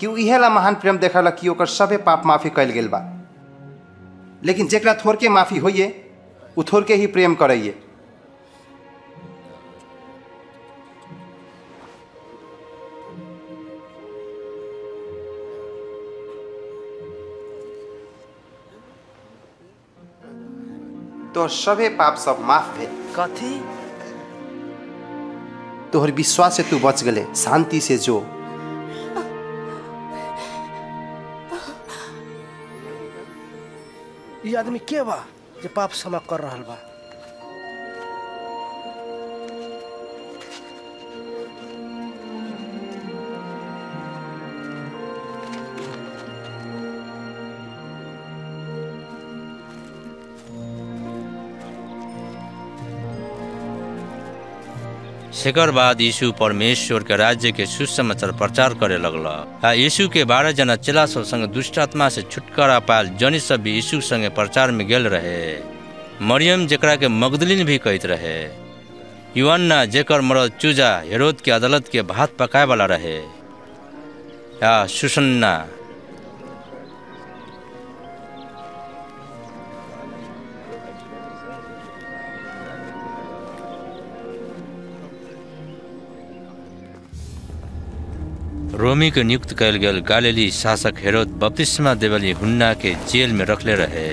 कि इहे ला महान प्रेम देखला कि सभे पाप माफ़ी कल गेल बा। लेकिन जेकरा थोड़के माफ़ी होइए, उ थोड़के ही प्रेम करैए। तोहर सभी पाप सब माफ़ भेल। कथी? तोहर विश्वास से तू बच गले शांति से जो। ये आदमी के बा जे पाप क्षमा कर रहल बा? सेकर बाद यीशु परमेश्वर के राज्य के सुसमाचार प्रचार करे लगल। आ यीशु के बारह जना चेला सब संग दुष्ट आत्मा से छुटकारा पायल जनी सब भी यीशु संगे प्रचार में गेल रहे। मरियम जेकरा के मगदलिन भी कहत रहे। युवन्ना जेकर मरद चूजा हेरोद के अदालत के भात पकाए वाला रहे। या सुसन्ना रोमी के नियुक्त कयल गेल गालिली शासक हेरोद बपतिस्मा देवली हुन्ना के जेल में रखले रहे।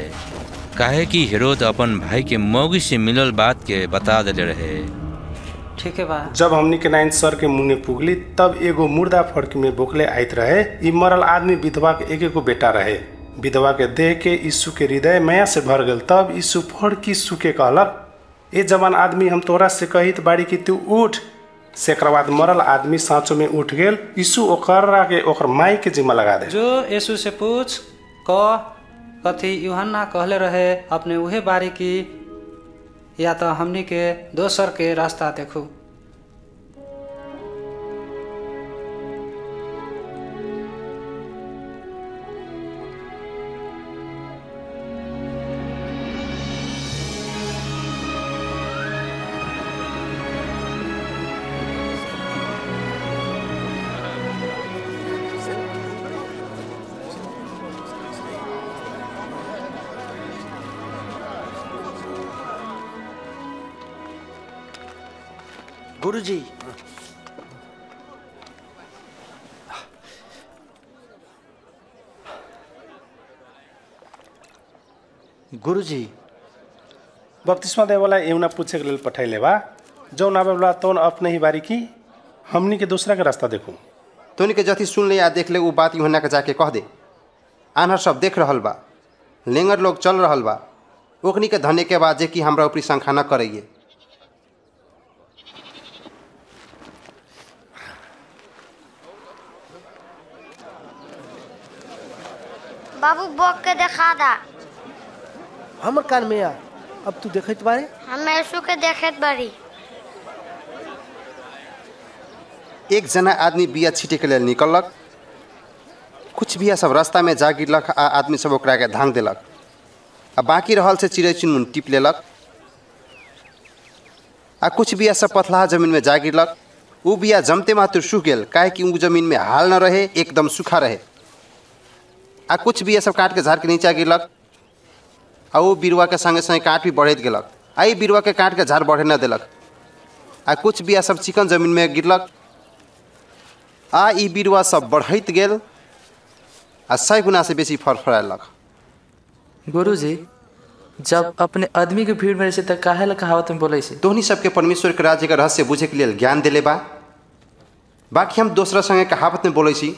काहे कि हेरोद अपन भाई के मौगी से मिलल बात के बता देले रहे। ठीक है बा। जब हमनी के नाइन सर के मुँह में पुगली तब एगो मुर्दा फड़क में बोकले आयत रहे। ई मरल आदमी विधवा के एक एगो बेटा रहे। विधवा के देह के यीशु के हृदय माया से भर गल। तब यीशु फड़ की के कहलक ए जवान आदमी हम तोरा से कहित बाड़ी कि तू उठ से मरल, आदमी साँचो में उठ गल यीशु ओकरा के ओकर माई के जिम्मा लगा दे। जो यीशु से पूछ क कथी यूहन्ना कहले रहे, अपने उहे बारी की, या तो हमनी के दोसर के रास्ता देखू। गुरुजी। गुरुजी, बपतिस्मा दे वाला पूछे के लेल पठैले बा। जौन आवे वाला तौन अपने ही बारी की हमनी के दूसरा के रास्ता देखू। तोनी के जथी सुन ले या देख ले वो बात यूहन्ना के जाके कह दे। आन्हर सब देख रहल बा। लेंगर लोग चल रहल बा। ओकनी के धने के बाद जे कि हमरा ऊपरी शंखा न करैए बाबू बॉक के देखा दा। हमर कान में आ। अब तू देखत बारे हम यीशु के देखत बारी एक जना आदमी बिया छिटे के लेल निकलक कुछ बिया सब रास्ता में जा गिरलक आ आदमी सब ओकरा के धांग देलक। आ बाकी रहल से चिड़ै चुनमुन टिप लेलक। आ कुछ बिया सब पथलहा ज़मीन में जा गिरलक। उ बिया जमते मात्र सूख गेल काहे कि उ ज़मीन में हाल न रहे एकदम सूखा रहे। आ कुछ बिया सब काट के झाड़ के नीचा गिरलक आ बिरुआ के संगे संगे काट भी बढ़ैत गेलक। आ ई बिरुआ के काट के झाड़ बढ़े न दिलक। आ कुछ बिया सब चिकन ज़मीन में गिरलक। आ ई बिरुआ सब बढ़ैत गेल। आ सय गुना से बेसी फल फड़ायलक गुरुजी जब अपने आदमी के भीड़ में रहे तो काहे ला कहावत में बोले से तोहनी सबके परमेश्वर के राज्य के रहस्य बुझे के लिए ज्ञान दिले बा। बाकी हम दूसरा संगे कहावत में बोले सी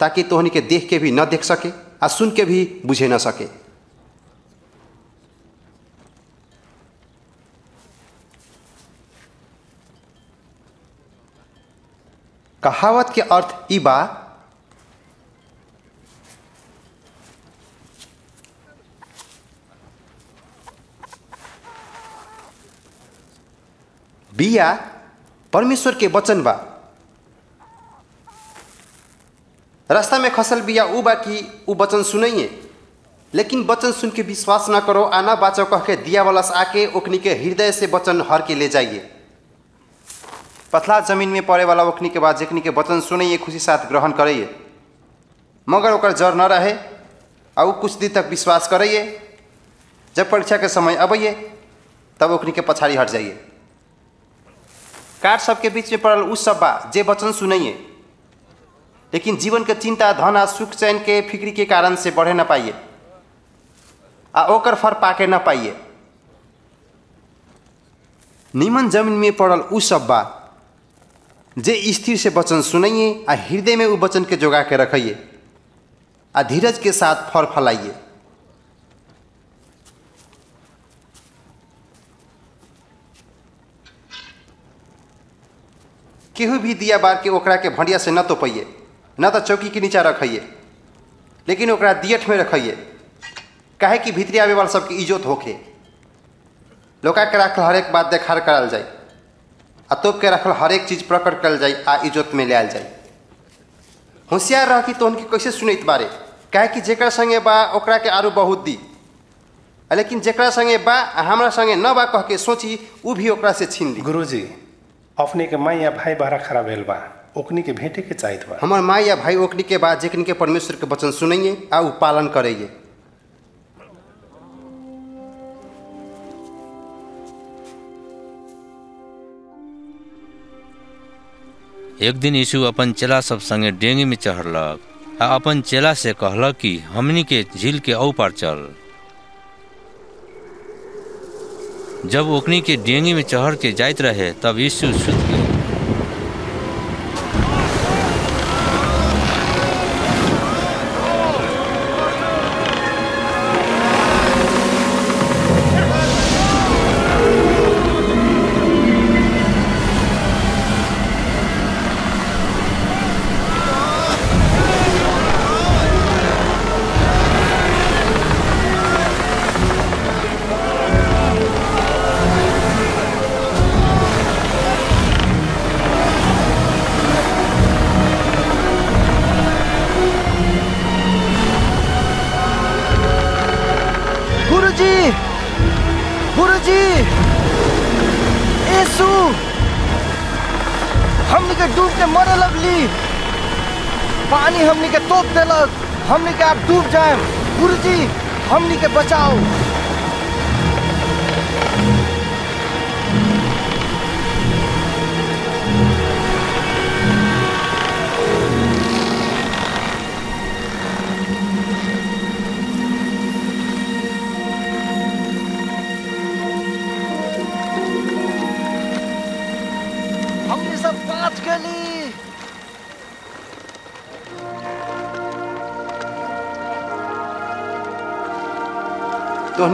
ताकि तोहनी के देख के भी न देख सके आ सुन के भी बुझे न सके। कहावत के अर्थ ई बा, बिया परमेश्वर के वचन बा। रास्ता में खसल बिया ऊ बा कि, ऊ वचन सुनइए। लेकिन वचन सुन के विश्वास ना करो, आना बाचो कह के दिया से आके ओकनी के हृदय से वचन हर के ले जाइए। पथला ज़मीन में पड़े वाला ओकनी के बाद जेकनी के वचन सुनइए, खुशी साथ ग्रहण करइए। मगर ओकर जड़ न रहे आ कुछ दिन तक विश्वास करइए। जब परीक्षा के समय अबइए, तब ओकनी के पछाड़ी हट जाइए। काट सबके बीच में पड़ल उ सब बा, जे वचन सुनइए। लेकिन जीवन के चिंता, धन आ सुख चैन के फिक्री के कारण से बढ़े न पाइए। आ ओकर फर पाके न पाइए। निमन ज़मीन में पड़ल उ सब बा जे स्थिर से वचन सुनइए आ हृदय में उ वचन के जोगा के रखिए आ धीरज के साथ फल फलाइए। केहू भी दिया बार के ओकरा के भंडिया से न तोपइए। न तो चौकी के नीचा रखिए लेकिन ओकरा दियठ में रखिए काहे कि भीतरी आवे वाला सबके इज़्ज़त होखे। लोका के रखल हरेक बात देखार करल जाए आ तोप के रखल हरेक चीज़ प्रकट करल जाए आ इज़्ज़त में ले आल जाए होशियार रह कि तो उनके कैसे सुनैत बारे? काहे कि जेकरा संगे बा, ओकरा के आरू बहुत दी। लेकिन जेकरा संगे बा हमरा संगे न बा कह के सोची, उ भी ओकरा से छीन ली। गुरुजी, अपने के माई या भाई बहरा खराब भेल बा। ओकनी के भेंटे के चाहित बा हमार माँ या भाई ओकनी के बाद जेकनी के परमेश्वर के वचन सुनइए आ उ पालन करइए एक दिन यीशु अपन चेला सब संगे डेंगी में चढ़लक आ अपन चेला से कहलक कि हमनी के झील के औ पार चल। जब ओकनी के डेंगी में चढ़ के जाइत रहे तब यीशु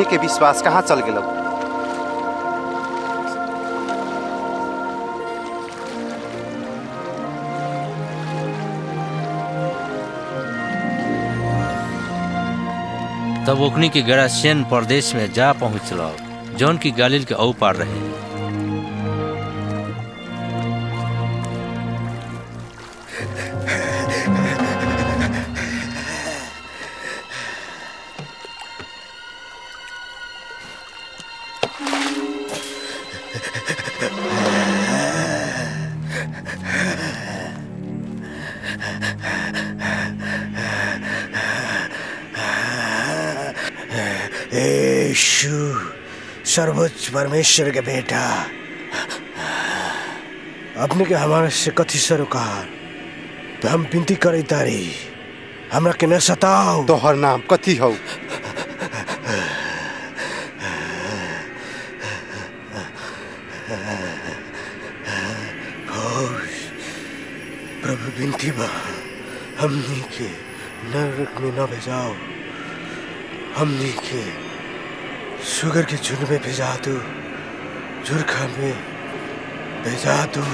तोहनी के विश्वास कहाँ चल गए तब ओकनी के गरासेन प्रदेश में जा पहुँचल, जौन की गालिल के औ पार रहे। सर्वोच्च परमेश्वर के बेटा। अपने के हमारे से कथी सरोकार। तो हम विनती करे तारी हमरा के न सताओ। तोहर नाम कथी हो? प्रभु विनती बा हमनी के नरक में न भेजाओ। हमनी के शुगर के झुंड में भेजा दो जुरखा में भेजा दो।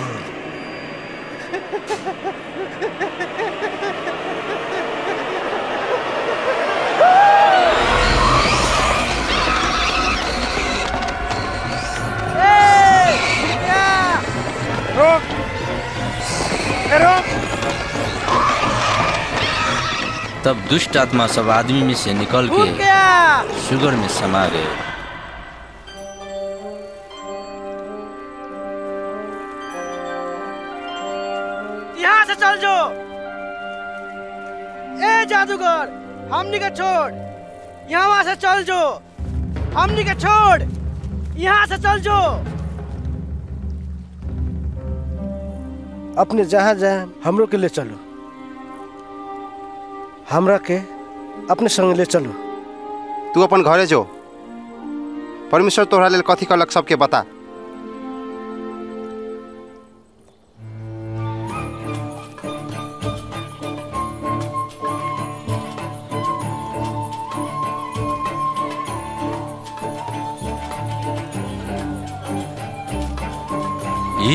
रोक रोक तब दुष्ट आत्मा सब आदमी में से निकल के शुगर में समा गए। से चल जो। हमनी के छोड़। यहाँ से चल जो। अपने जहाँ जाए हमरो के ले चलो। हमरा के अपने संग ले चलो। तू अपन घरे जो। परमेश्वर तोहरा लेल कथी कहलक सबके बता।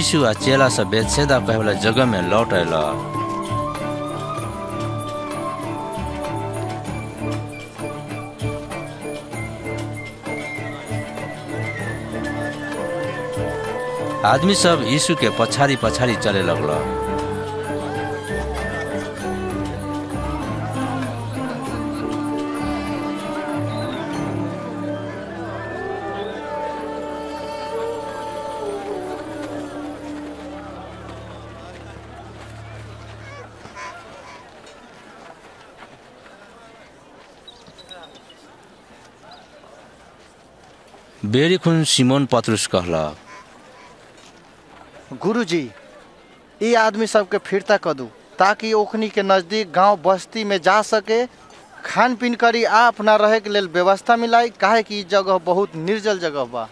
यीशु आ चेला से बेचेद कह जगह में लौट अल आदमी सब यीशु के पछाड़ी पछाड़ी चले लगल बेरी खुन सिमोन पत्रुस कहला। गुरुजी ये आदमी सबके फिरता कर दू, ताकि ओखनी के नज़दीक गाँव बस्ती में जा सके खान पीन करी आ अपना रहे के लिए व्यवस्था मिलाई, काहे कि जगह बहुत निर्जल जगह बा।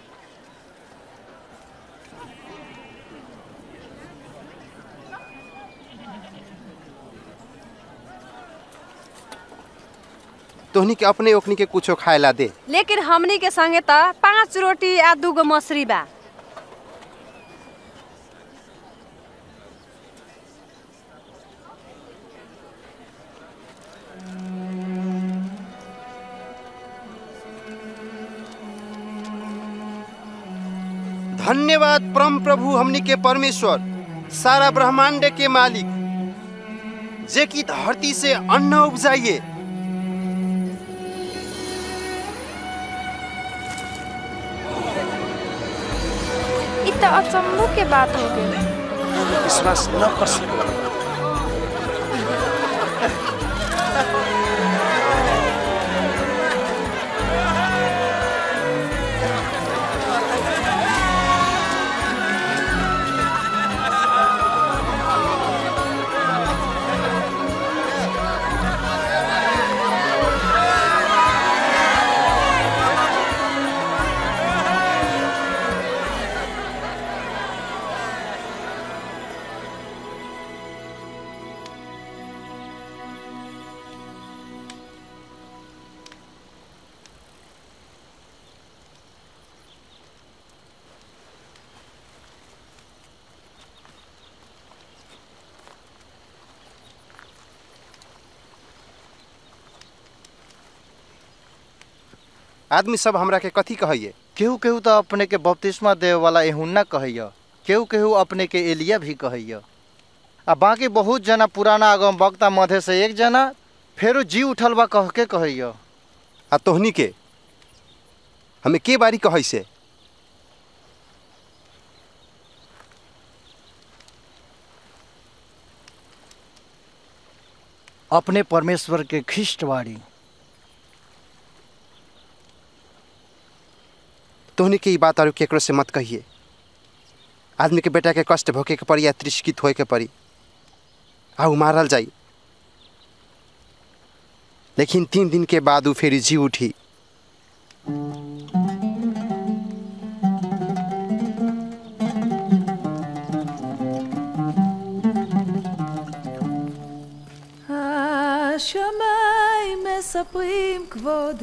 तोहनी के अपने ओखनी के कुछो खाए ला दे। लेकिन हमनी के संगे त पाँच रोटी आ दूगो मछली बा। धन्यवाद परम प्रभु हमनी के परमेश्वर सारा ब्रह्मांड के मालिक। जे की धरती से अन्न उपजाइए त अचम्भो के बात हो गई विश्वास न आदमी सब हमरा के कथी कहइए केहू केहू तो अपने के बपतिस्मा देवे वाला एहुन्ना कहैया केहू केहू अपने के एलिया भी कहैया आ बाकी बहुत जना पुराना अगम वक्ता मध्य से एक जना फेरो जी उठल बा कह के कहैया आ तोहनी के हमें के बारी कहै से? अपने परमेश्वर के ख्रिस्ट बाड़ी तोहनी के ई बात आरु केकरो से मत कहिए आदमी के बेटा के कष्ट भोगे के पड़ी या त्रिष्कित होए के पड़ी आ उ मारल जाई लेकिन तीन दिन के बाद उ फिर जी उठी השמיים מספרים כבוד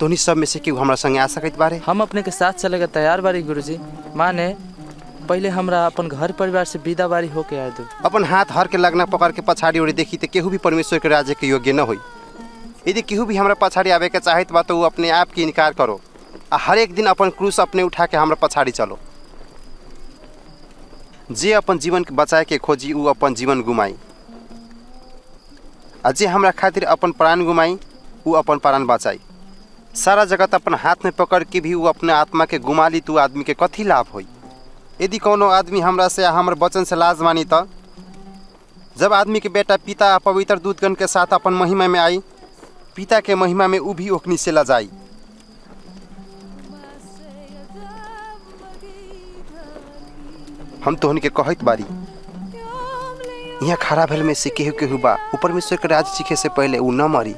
तोहनी सब में से केहू हमरा संगे आ सकत बारे? हम अपने के साथ चले के तैयार बारी गुरुजी। माने पहले हमरा अपन घर परिवार से विदा बारी होके आए दो। अपन हाथ हर के लगना पकड़ के पछाड़ी ओरी देखी तो केहू भी परमेश्वर के राज्य के योग्य न होई। यदि केहू भी हमरा पछाड़ी आवे के चाहत बा तो अपने आप के इनकार करो। आ हर एक दिन अपन क्रूस अपने उठा के हमरा पछाड़ी चलो। जे अपन जीवन के बचाए के खोजी उ अपन जीवन गुमाई। आ जे हमरा खातिर अपन प्राण गुमाई उ अपन प्राण बचाई। सारा जगत अपन हाथ में पकड़ के भी वो अपने आत्मा के गुमा ली तो आदमी के कथी लाभ होई यदि कोनो आदमी हमरा से हमर वचन से लाज मानी त? जब आदमी के बेटा पिता पवित्र दूतगण के साथ अपन महिमा में आई, पिता के महिमा में उ भी ओखनी से लजाई। हम तो के कहत बारी यहाँ खड़ा भेल में से केहू केहू बा उ परमेश्वर के राज सीखे से पहले उ न मरी।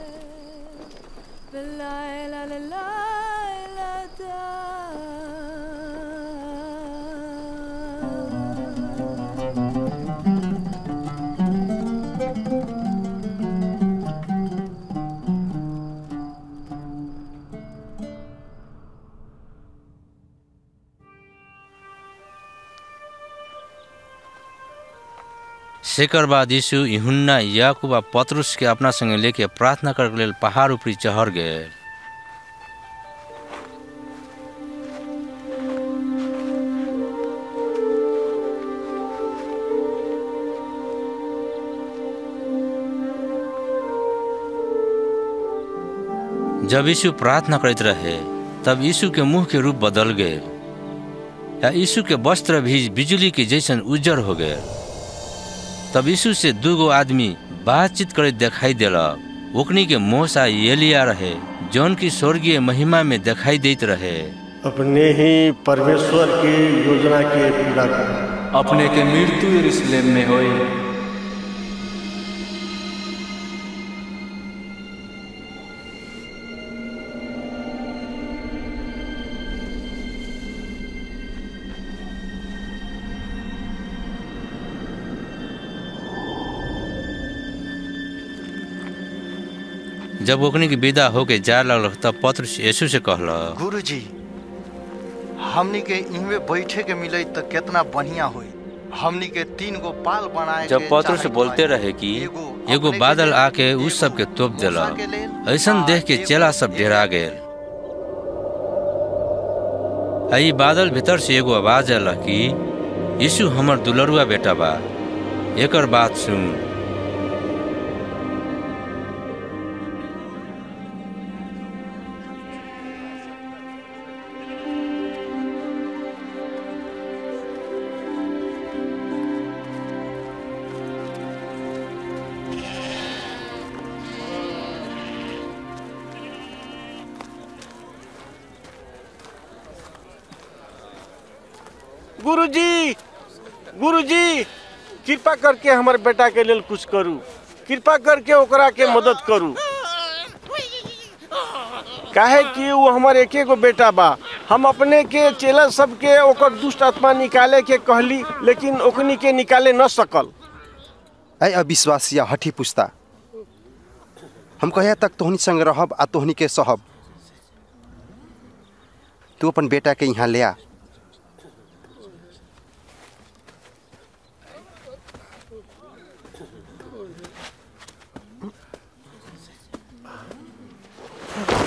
शेखर बाद यीशु इहुन्ना याकूब आ पत्रुष के अपना संगे लेके प्रार्थना करके लेल पहाड़ ऊपरी चढ़ गए जब यीशु प्रार्थना करते रहे, तब यीशु के मुँह के रूप बदल गए या यीशु के वस्त्र भी बिजली के जैसन उज्जर हो गए तब यीशु से दूगो आदमी बातचीत करे दिखाई दिला ओकनी के मोसा एलिया रहे जौन की स्वर्गीय महिमा में दिखाई देते रहे। अपने ही परमेश्वर की योजना के पूरा अपने के मृत्यु यरूशलेम में होई जब ओकनी के विदा होके जा लगल तब पत्र यीशु से कहल गुरुजी हमनी के इहमे बैठे के मिले तो कितना बढ़िया होई। हमनी के तीन गो पाल बनाए जब पत्र से बोलते रहे कि एगो बादल आके उस सब के तोप दिला ऐसन देख के चेला सब डेरा गए आई बादल भीतर से एगो आवाज़ आला कि यीशु हमर दुलरुआ बेटा बा। एकर बात सुन। करके हमर बेटा के लेल कुछ करू। कृपा करके ओकरा के मदद करू। काहे कि वो हमर एके गो बेटा बा। हम अपने के चेला सबके ओकर दुष्ट आत्मा निकाले के कहली, लेकिन ओकनी के निकाले न सकल। ऐ अविश्वासिया हठी पुस्ता। हम कहिया तक तोहनी संग रहब आ तोहनी के सहब। तू अपन बेटा के यहाँ ले आ।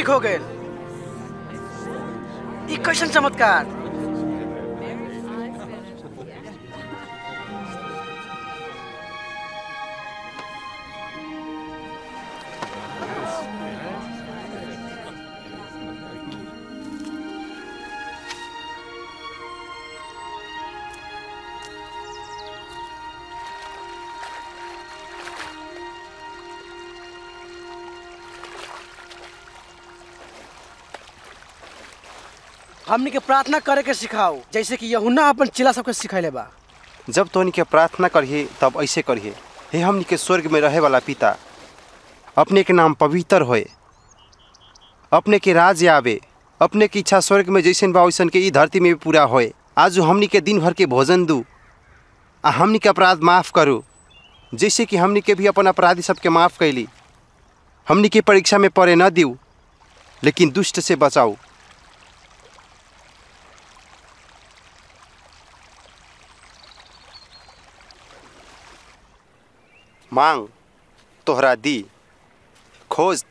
ठीक हो गए। ई कैसन चमत्कार। हमनी के प्रार्थना करे के सिखाओ जैसे कि यहुना अपन चिला सबके सिखैले बा। जब तोहनी के प्रार्थना करिए तब ऐसे करिए हे हमनी के स्वर्ग में रहे वाला पिता अपने के नाम पवित्र होए अपने के राज आवे अपने की इच्छा स्वर्ग में जैसन बा वैसन के धरती में भी पूरा होए आज हमनी के दिन भर के भोजन दू, आ हमनी के अपराध माफ़ करू। जैसे कि हमनी के भी अपन अपराधी सबके माफ़ कैली हमनी के परीक्षा में पड़े न दिऊ लेकिन दुष्ट से बचाऊ मांग तोहरा दी, खोज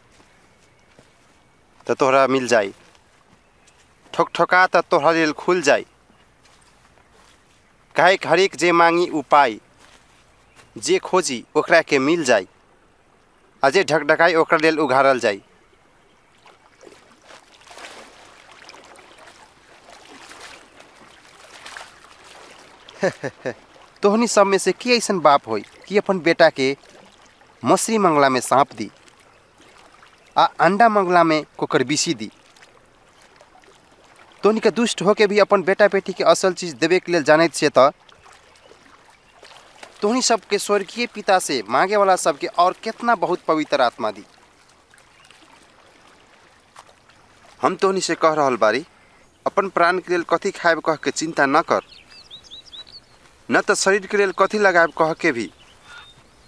तो तोहरा मिल जाई। ठोक ठोका तो तोहरा लेल खुल जाई। कहे हरेक जे मांगी उ पाई। जे खोजी ओकरा के मिल जाई। आ जे ढकढकाई ओकरा लेल उघारल जाई। तोहनी सब में से के ऐसन बाप होई कि अपन बेटा के मछली मंगला में सांप दी, आ अंडा मंगला में कोकर बिसी दी। तोहनी के दुष्ट होके भी अपन बेटा बेटी के असल चीज़ देवे के लिए जानैत छियै तऽ तोहनी सबके स्वर्गीय पिता से मांगे वाला सबके और कितना बहुत पवित्र आत्मा दी। हम तोहनी से कह रहल बारी, अपन प्राण के लिए कथी खाए कह के चिंता न कर। न तो शरीर के लिए कथी लगाएब कह के भी?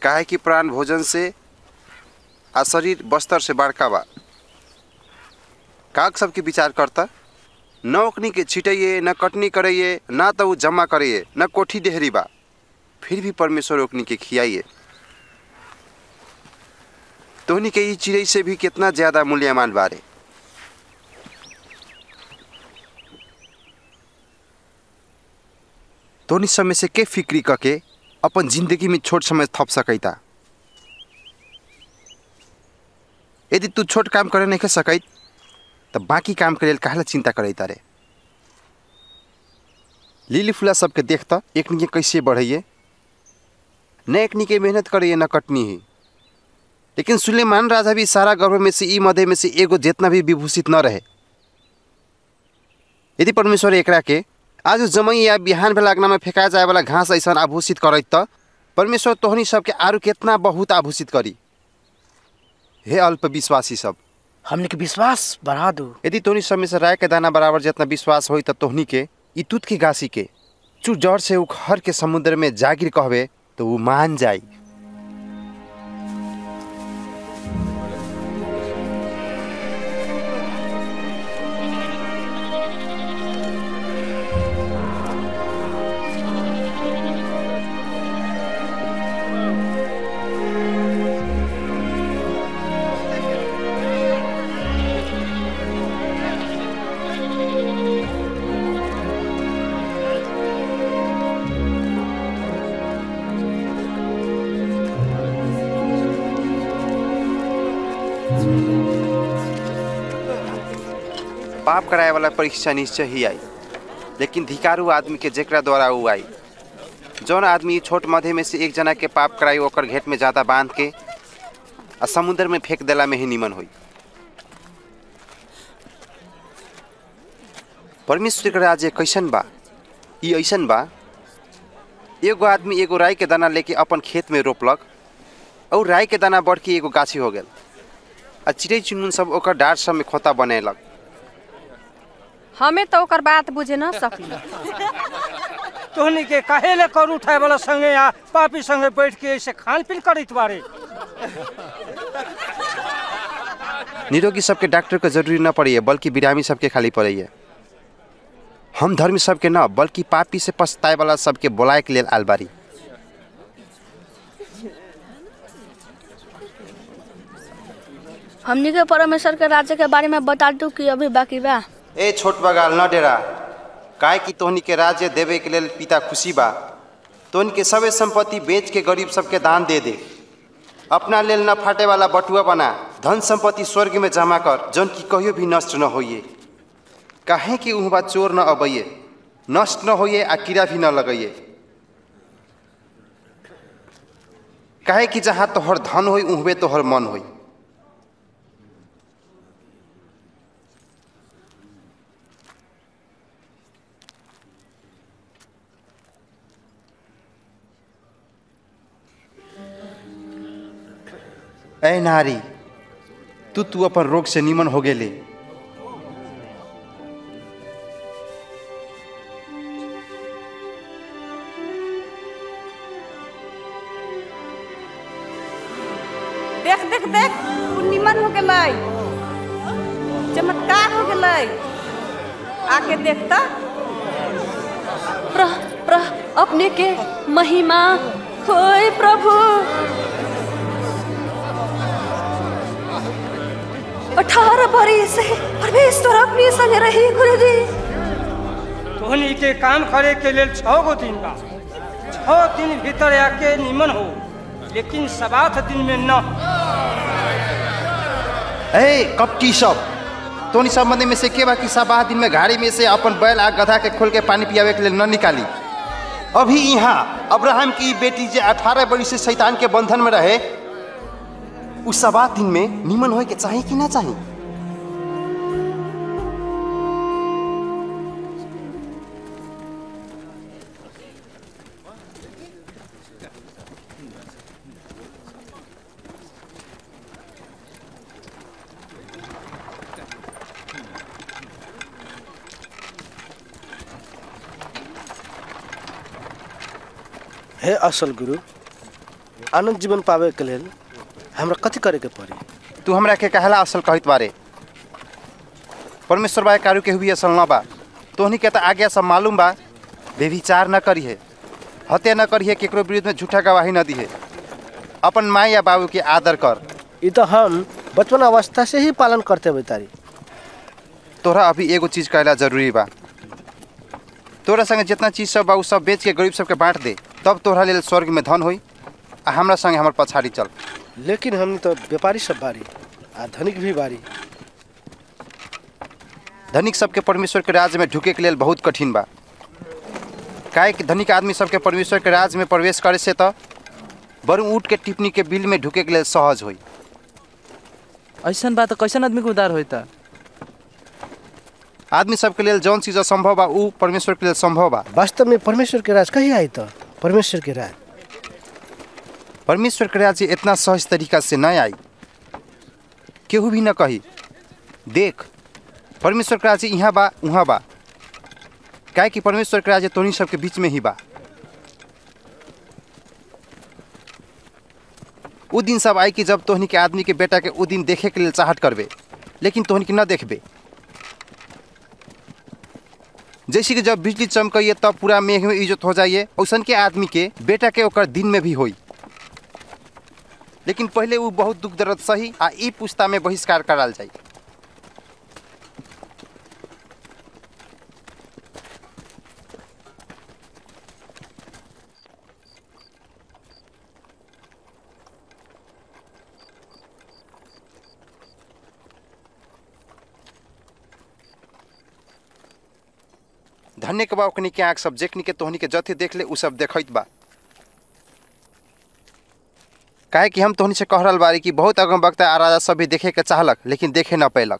काहे कि प्राण भोजन से आ शरीर बस्तर से बड़का बा। काग सबके विचार करता? न ओकनी के छिटैए न कटनी करैए न तो उ जमा करैए न कोठी डेहरी बा। फिर भी परमेश्वर ओकनी के खियाइए तोहनी के चिड़ै से भी कितना ज़्यादा मूल्यवान बारे। तोहनी समय से के फिक्री कके अपन ज़िंदगी में छोट समय थप सकैता यदि तू छोट काम करे नहीं सकैत तो बाकी काम के लेल काहेला चिंता करैता रे? लिली फुला सबके देख त एकनी के कैसे बढ़ैए न एक निके मेहनत करैए न कटनी ही। लेकिन सुलेमान राजा भी सारा गर्भ में से, ई मध्य में से एगो जितना भी विभूषित न रहे। यदि परमेश्वर एकरा के आज जमई या बिहान भेला अगना में फेंका जाए वाला घास ऐसा आभूषित करैत त परमेश्वर तोहनी सबके आरु कितना बहुत आभूषित करी। हे अल्प विश्वासी सब। हमने के विश्वास बढ़ा दो। यदि तोहनी सब में से राय के दाना बराबर जितना विश्वास होई त तोहनी के ई दूध के गासी के चू जड़ से उखर के समुद्र में जागिर कहबे तो वो मान जाई। कराए वाला परीक्षा निश्चय ही आई। लेकिन धिकारू आदमी के जेकरा द्वारा ऊ आई। जौन आदमी छोट मधे में से एक जना के पाप कराई ओकर घेट में ज़्यादा बाँध के आ समुद्र में फेंक दिला में ही निमन होई। परमेश्वर के राज्य कैसन बा? ऐसन बा, एगो आदमी एगो राई के दाना लेके अपन खेत में रोपलक, और राय के दाना बढ़ के एगो गाछी हो गेल, आ चिड़ै चुनमुन सब ओकर सब में खोता बनेलक। हमें तो ओकर बात बुझे न सकली। तोहनी के काहे ले कर उठाए वाला संगे आ पापी संगे बैठ के ऐसे खान पीन करत बारे निरोगी सबके डॉक्टर के ज़रूरी न पड़ी है बल्कि बिरामी सबके खाली पड़ी है हम धर्मी सबके न बल्कि पापी से पछताए वाला सबके बोलाए के लिए आल बारी। हमनी के परमेश्वर के राज्य के बारे में बता दू कि अभी बाकी बा। ए, छोट बगाल न डेरा काहे कि तोहनी के राज्य देवे के लिए पिता खुशी बा। तोहनी के सबे संपत्ति बेच के गरीब सबके दान दे दे। अपना लेल न फाटे वाला बटुआ बना। धन संपत्ति स्वर्ग में जमा कर, जौन की कहियो भी नष्ट न होइए। काहे कि उहबा चोर न अबैए। नष्ट न होइए आ कीड़ा भी न लगैए। काहे कि जहाँ तोहर धन होई उहबे तोहर मन होई ऐ नारी, तू तू अपन रोग से निमन हो गेले। देख देख निमन हो गेलै। चमत्कार हो गेलै। आके देख त। प्र प्र अपने के महिमा प्रभु। अठारह बरिस से परमेश्वर अपने संग रही गुरुजी। तोहनी के काम करे के लेल छह गो दिन बा। छह दिन भीतर आके निमन हो लेकिन सबाथ दिन में न ए कपटी सब? तोनी संबंध में से के बा कि सबाह दिन में गाड़ी में से अपन बैल आ गधा के खोल के पानी पियावे के लिए न निकाली? अभी यहाँ अब्राहम की बेटी जे अठारह बड़ी से शैतान के बंधन में रहे उसवा दिन में निमन होए के चाहे कि ना चाहे। हे असल गुरु, आनंद जीवन पावे के लिए हमरा कथी करे के पड़ी? तू हमरा के कहला असल कहत बारे। परमेश्वर बा कारू के हुई असल न बा। तोहनी के तो आज्ञा सब मालूम बा। बेविचार न करिए हत्या न करिए केकरो विरुद्ध में झूठा गवाही न दिए अपन माँ या बाबू के आदर कर। ये तो हम बचपन अवस्था से ही पालन करते हुए तारी। तोरा अभी एगो चीज़ कहला ज़रूरी बा। तोरा संगे जितना चीज़ सब बा सब बेच के गरीब सबके बांट दे। तब तोरा लेल स्वर्ग में धन होई। आ हमरा संगे हमर पछाड़ी चल। लेकिन हमनी तो व्यापारी सब बारी आ धनिक भी बारी। धनिक सबके परमेश्वर के राज्य में ढुके के लिए बहुत कठिन बा। काहे कि धनिक आदमी सबके परमेश्वर के राज्य में प्रवेश करे से तो बरू ऊँट के टिप्पणी के बिल में ढुके के लिए सहज होई ऐसन बात कैसन आदमी के उदार होई त आदमी सबके लिए जौन चीज़ असंभव बा परमेश्वर के लिए संभव बा। वास्तव में परमेश्वर के राज कहीं आई तो परमेश्वर के राज? परमेश्वर के राज्य इतना सहज तरीका से न आई। केहू भी न कही। देख परमेश्वर के राज्य यहाँ बा उहाँ बा। काहे कि परमेश्वर के राज्य तोहनी सबके बीच में ही बा। उ दिन सब आई कि जब तोहनी के आदमी के बेटा के उ दिन देखे के लिए चाहत करबे, लेकिन तोहनी के न देखबे। जैसे कि जब बिजली चमकइए तब पूरा मेघ में इज़्ज़त हो जाइए औसन के आदमी के बेटा के ओकर दिन में भी होई। लेकिन पहले वो बहुत दुख दर्द सही, आ ई पुस्ता में बहिष्कार कराल जाई धन्य के बा के आँख सब जेकनी के तोहनी के जथे देख ले उ सब देखत बा। काहे कि हम तोहनी से कह रहल बारी कि बहुत अगम वक्त आ राजा सब भी देखे के चाहलक लेकिन देखे न पैलक।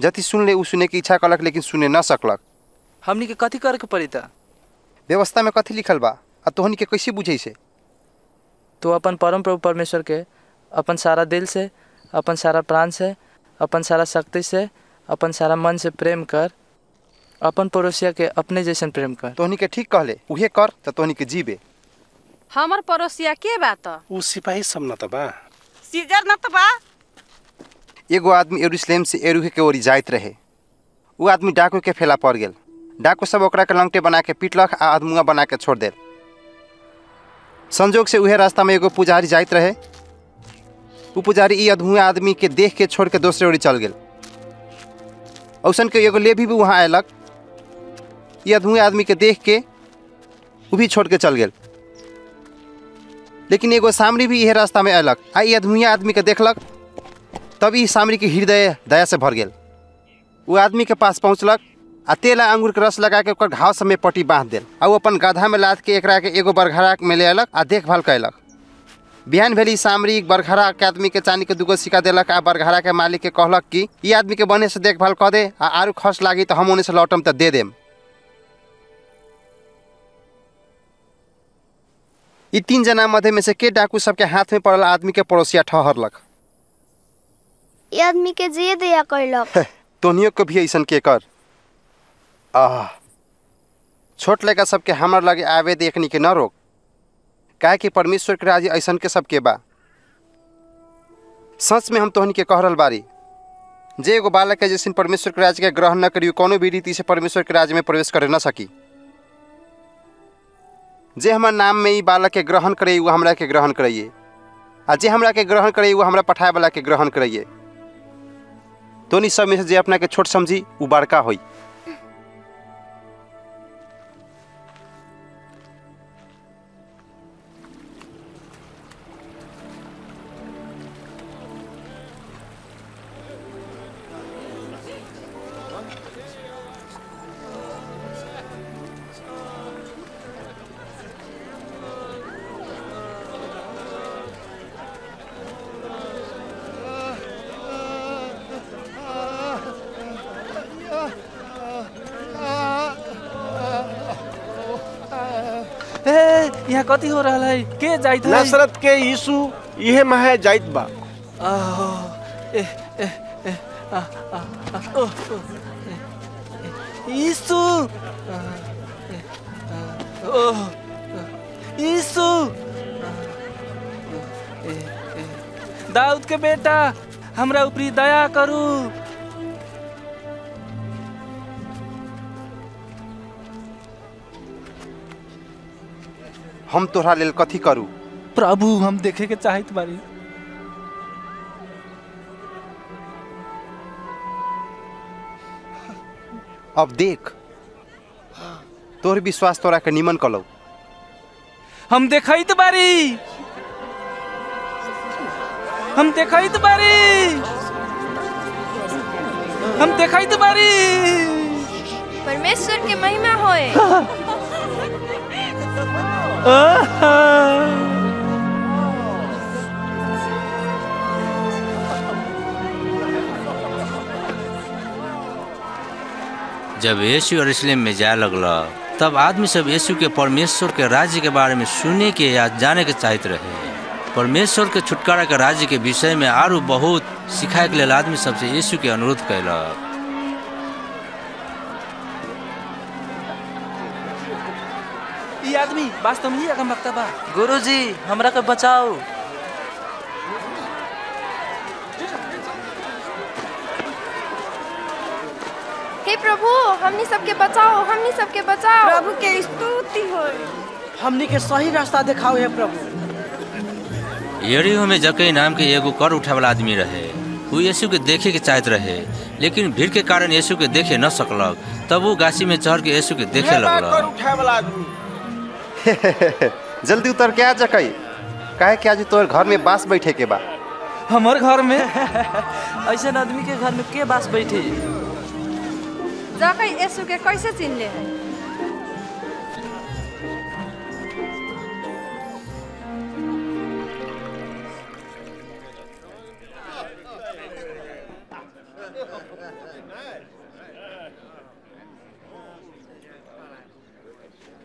जति सुन ले उ सुने के इच्छा कलक लेकिन सुने न सकलक। हमनी के कथी करे के पड़ी त? व्यवस्था में कथी लिखल बा? आ तोहनी के कैसे बुझे से? तो अपन परम प्रभु परमेश्वर के अपन सारा दिल से अपन सारा प्राण से अपन सारा शक्ति से अपन सारा मन से प्रेम कर अपन पड़ोसिया के अपने जैसन प्रेम कर। तोहनी के ठीक कहले उहे कर त तोहनी के जीबे। हमर पड़ोसिया के बात उ सिपाही सब न त बा। सीजर न त बा। एगो आदमी यरूशलेम से एरूहे के ओरी जाइत रहे। उ आदमी डाकू के फेला पड़ गेल। डाकू सब ओकरा के लंगटे बना के पीटलक आ अधमुआ बना के छोड़ देल। संजोग से उहे रास्ता में एगो पुजारी जाइत रहे। उ पुजारी ई अधमुआ आदमी के देख के छोड़ के दूसरे ओरी चल गेल। औसन के एगो लेभी भी वहाँ अयलक। ई अधमुए आदमी के देख के उ भी छोड़ के चल गेल। लेकिन एगो सामरी भी इहे रास्ता में अयलक आ ई अधमुआ आदमी के देखलक, तब ई सामरी के हृदय दया से भर गेल। वो आदमी के पास पहुँचलक आ तेल अंगूर के रस लगा के घाव सब में पट्टी बाँध देल। आ अपन गधा में लाद के एकरा के एगो बरघरा में ले अयलक आ देखभाल कैलक बिहान भेली सामरी बरघरा के आदमी के चानी के दूगो सिक्का देलक आ बरघरा के मालिक के कहलक कि, ई आदमी के बने से देखभाल कऽ दे आ आरू खर्च लागी तो हम ओने से लौटम तो दे देम। ई तीन जना मध्य में से के डाकू सबके हाथ में पड़ल आदमी के पड़ोसिया ठहरलक? ये आदमी के जिए दया कैलक तोहनियो के भी ऐसा के कर। आह छोट लड़का सबके हमर लगे आवे देखनी के न रोक। काहे कि परमेश्वर के राज्य ऐसा के सबके बा। सच में हम तोहन के कह रहल बारी। जे एगो बालक है जैसे परमेश्वर के राज्य के ग्रहण न करियो कोनो भी रीति से परमेश्वर के राज्य में प्रवेश करे न सकी। जे हमारे नाम में बालक के ग्रहण करे वो हमरा के ग्रहण करिए। आ जे हमरा के ग्रहण करे वो हमरा पठाए वाला के ग्रहण करिए। नहीं सब में से जे अपना के छोट समझी वो बड़का होई यहाँ हो रहा है? के जाइत है? नसरत के यीशु इहे महे जाइत बा। यीशु! यीशु! दाऊद के बेटा हमरा ऊपरी दया करू। हम तोहरा लेल कथी करू? प्रभु हम देखे के चाहत बारी। अब देख। तोहर विश्वास तोरा के निमन कलौ। हम देखत बारी। हम देखत बारी। हम देखत बारी। परमेश्वर के महिमा होए जब यीशु यरूशलेम में जाए लगला, तब आदमी सब यीशु के परमेश्वर के राज्य के बारे में सुने के या जाने के चाहते रहे। परमेश्वर के छुटकारा के राज्य के विषय में आरू बहुत सिखाए के लिए आदमी सबसे यीशु के अनुरोध कैलक ई आदमी वास्तव में ही अगम वक्ता बा गुरुजी हमरा के बचाओ। हे प्रभु हमनी सबके बचाओ हमनी सबके बचाओ। प्रभु के स्तुति हो हमनी के सही रास्ता दिखाओ हे प्रभु। यरीहो में जकई नाम के एगो कर उठाए वाला आदमी रहे वो यीशु के देखे के चाहत रहे लेकिन भीड़ के कारण यीशु के देखे न सकलक तब वो गाछी में चढ़ के यीशु के देखे आदमी। जल्दी उतर के आ जकई काहे। कि आज तोहर घर में बाँस बैठे के बा। हमर घर में? ऐसे आदमी के घर में के बास बैठे? जकै यीशु के कैसे चिन्हले है?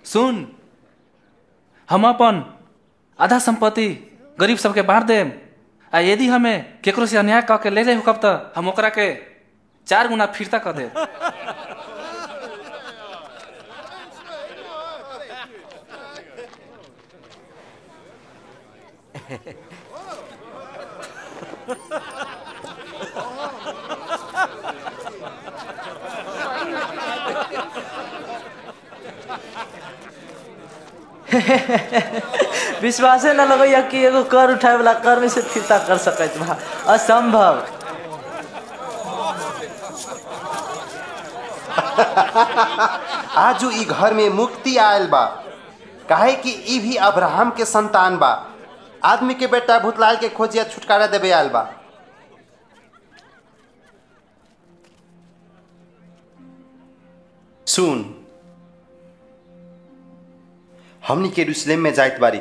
सुन हम अपन आधा संपत्ति गरीब सबके बांट देम। आ यदि हमें केकरो से अन्याय कह के ले ले हुकब तो हम ओकरा के चार गुना फिरता कह दे विश्वासे न लगैया कि एगो कर उठाए वाला कर में से फिरता कर सकत बा। असंभव। आज ई घर में मुक्ति आयल बा। काहे कि ई भी अब्राहम के संतान बा। आदमी के बेटा भूतलाल के खोजिया छुटकारा देवे आयल बा। सुन हमनी के यरूशलेम में जाइत बारी।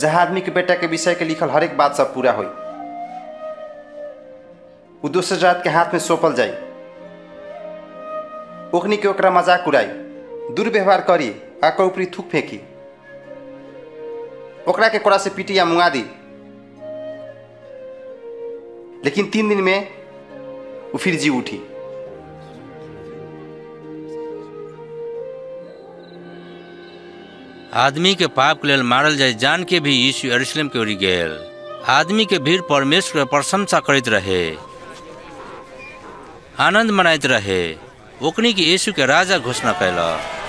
जहाँ आदमी के बेटा के विषय के लिखल हरेक बात सब पूरा होई। उ दूसरे जात के हाथ में सौंपल जाई। ओखनी के ओकरा मज़ाक उड़ाई, दुर्व्यवहार करी आ ऊपरी थूक फेंकी। ओकरा के कोड़ा से पीटी या मुंगा दी। लेकिन तीन दिन में वो फिर जी उठी। आदमी के पाप के लेल मारल जाए जान के भी यीशु यरूशलेम के ओरी गेल। आदमी के भीड़ परमेश्वर के प्रशंसा करते रहे। आनंद मनाइत रहे। ओकनी के यीशु के राजा घोषणा कैलक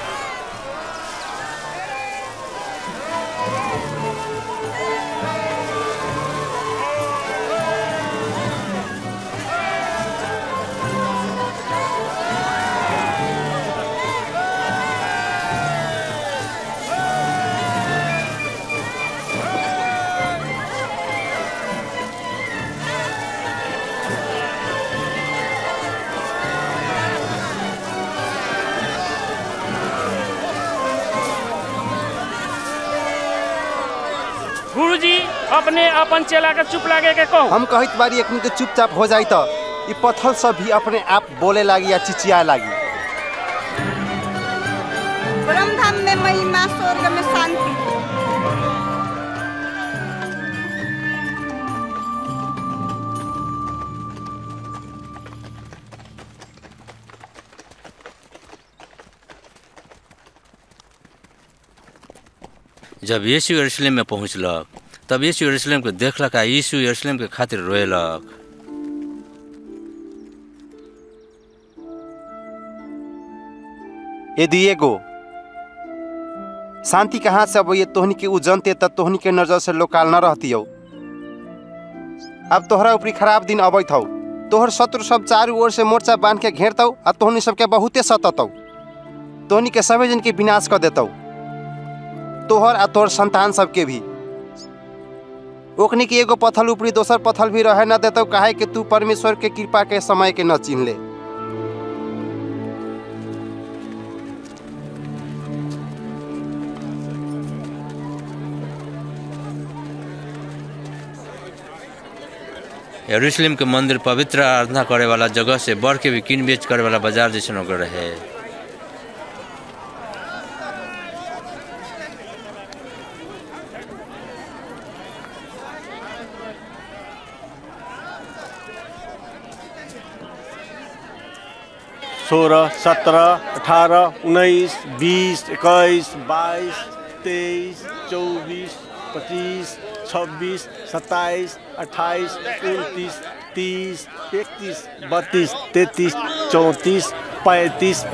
अपने चेला के चुप लागे के कहो? हम कहत बारी एक मिनट चुपचाप हो जाई तो ई पत्थर सब भी अपने आप बोले लागी या चिचियाए लागी। ब्रह्मधाम में महिमा स्वर्ग में शांति। जब यीशु यरूशलेम में पहुँचलक तब यीशु यरूशलेम के देखलक आ यीशु यरूशलेम के खातिर रोएलक यदि एगो शांति कहाँ से अब ये तोहनी के उ जनते त तोहनी के नज़र से लोकाल न रहती हो अब तोहरा ऊपरी खराब दिन अबैत हौ तोहर शत्रु सब चारू ओर से मोर्चा बाँध के घेरतौ आ तोहनी सबके बहुते सततौ। तोहनी के सभी जन के विनाश कर देतौ। तोहर आ तोहर संतान सबके भी। ओकनी के एगो पथल ऊपरी दोसर पथल भी रहे न देतौ, काहे कि तू परमेश्वर के कृपा के समय के न चिन्ह ले यरूशलेम के मंदिर पवित्र आराधना करे वाला जगह से बढ़ के भी किन बेच करे वाला बाज़ार होकर रहे। सोलह सत्रह अठारह उन्नीस बीस इक्कीस बाईस तेईस चौबीस, पच्चीस, छब्बीस सत्ताईस अट्ठाईस उनतीस, तीस इकतीस बत्तीस तैंतीस चौंतीस, पैंतीस।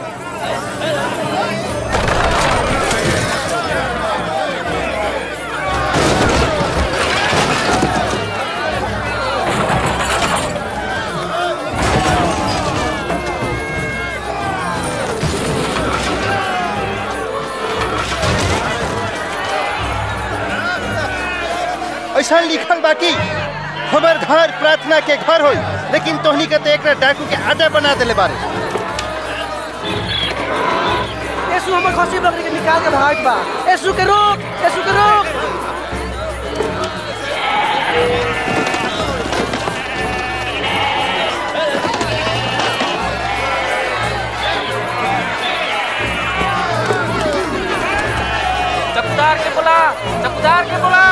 ऐसा लिखल बाकी हमार घर प्रार्थना के घर होई, लेकिन तोहनी के तो एक डाकू के आटा बना देले बारे। हमर खसी बकरी के निकाल के भाग बा। के रोक के रोक। चकदार के बोला, चकदार के बोला।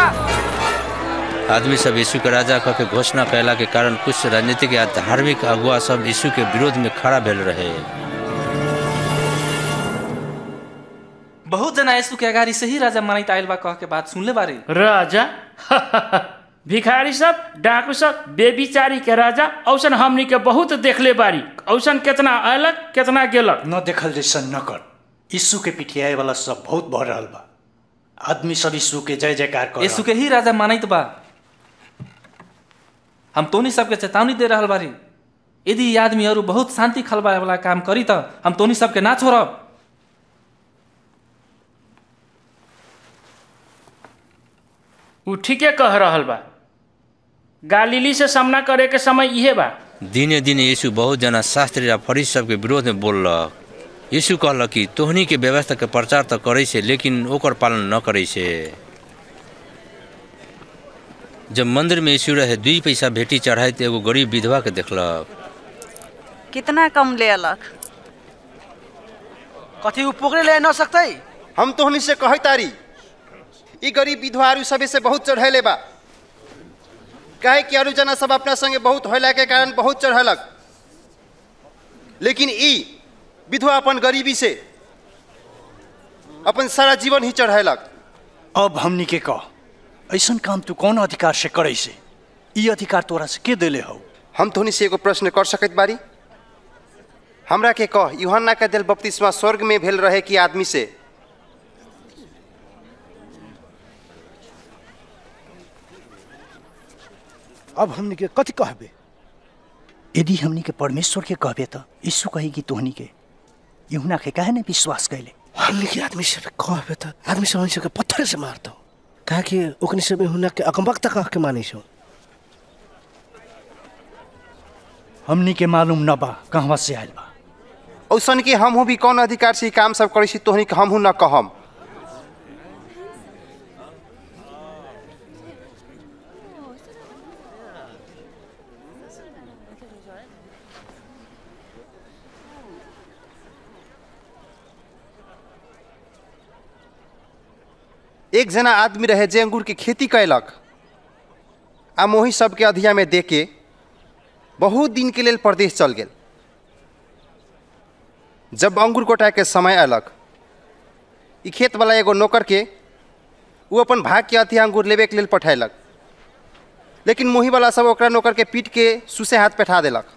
आदमी सब यीशु के राजा कह के घोषणा कैला के कारण कुछ राजनीतिक या धार्मिक अगुआ सब यीशु के विरोध में खड़ा भेल रहे। बहुत जना यीशु के अगाडि से ही राजा मनाइत आइल बा कह के बात सुनले बारे। राजा? भिखारी सब डाकू सब बेबिचारी के राजा औसन हमनी के बहुत देखले बारी। औसन केतना अयलक केतना गेलक। न देखल जैसन न कर। यीशु के पिठियाए वाला सब बहुत बढ़ रहल बा। आदमी सब यीशु के जय जयकार कर यीशु के ही राजा मानित बा। हम तोनी सबके चेतावनी दे रहल बारी। यदि आदमी बहुत शांति खलबाए वाला काम करी त हम तोनी सबके ना छोड़ब। उ ठीके कह रहल बा। गालीली से सामना करे के समय इहे बा। दिने दिने यीशु बहुत जना शास्त्री आ फरीस सबके विरोध में बोललक। यीशु कहलक कि तोहनी के व्यवस्था के प्रचार तो करे से लेकिन ओकर पालन न करे से। जब मंदिर में यीशु रहे दुई पैसा भेटी चढ़ाई तो एगो गरीब विधवा के देखलक। कितना कम ले अलग? कथी उ पोखरे ले न सकतै? हम तोहनी से कहे तारी। ई गरीब विधवा आरु सबे से बहुत चढ़ैले बा। काहे कि आरु जना सब अपना संगे बहुत होला के कारण बहुत चढ़लक। लेकिन ई विधवा अपन गरीबी से अपन सारा जीवन ही चढ़ैलक। अब हमनी के कह। ऐसन काम तू कौन अधिकार से करे से? ई अधिकार तोरा से के देले हो? हम तोहनी से एगो प्रश्न कर सकत बारी? हमरा के कह यूहन्ना के दिल बपतिस्मा स्वर्ग में भेल रहे कि आदमी से? अब हमनी के कथी कहबे? यदि हमनी के परमेश्वर के कहबे त यीशु कही कि तोहनी के। यूहना के काहे ने विश्वास कैले हमनी के आदमी से कहबे त आदमी हमनी के पत्थर से मारतो। काहे कि ओकनी सब हुना के अकमबख्ता कह के मानी छो। हमनी के मालूम न बा कहवा से आयल बा। औसन के हमहू भी कौन अधिकार से काम सब करी छी तोहनी के हमहू न कहम। एक जना आदमी रहे जे अंगूर के खेती कैलक आ मोही सबके अधिया में दे के बहुत दिन के लेल प्रदेश चल गेल। जब अंगूर कोटाए के समय अयलक ई खेत वाला एगो नौकर के वो अपन भाग के अथी अंगूर लेबे के लेल पठैलक। लेकिन मोही वाला सब ओकरा नौकर के पीट के सुसे हाथ बैठा देलक।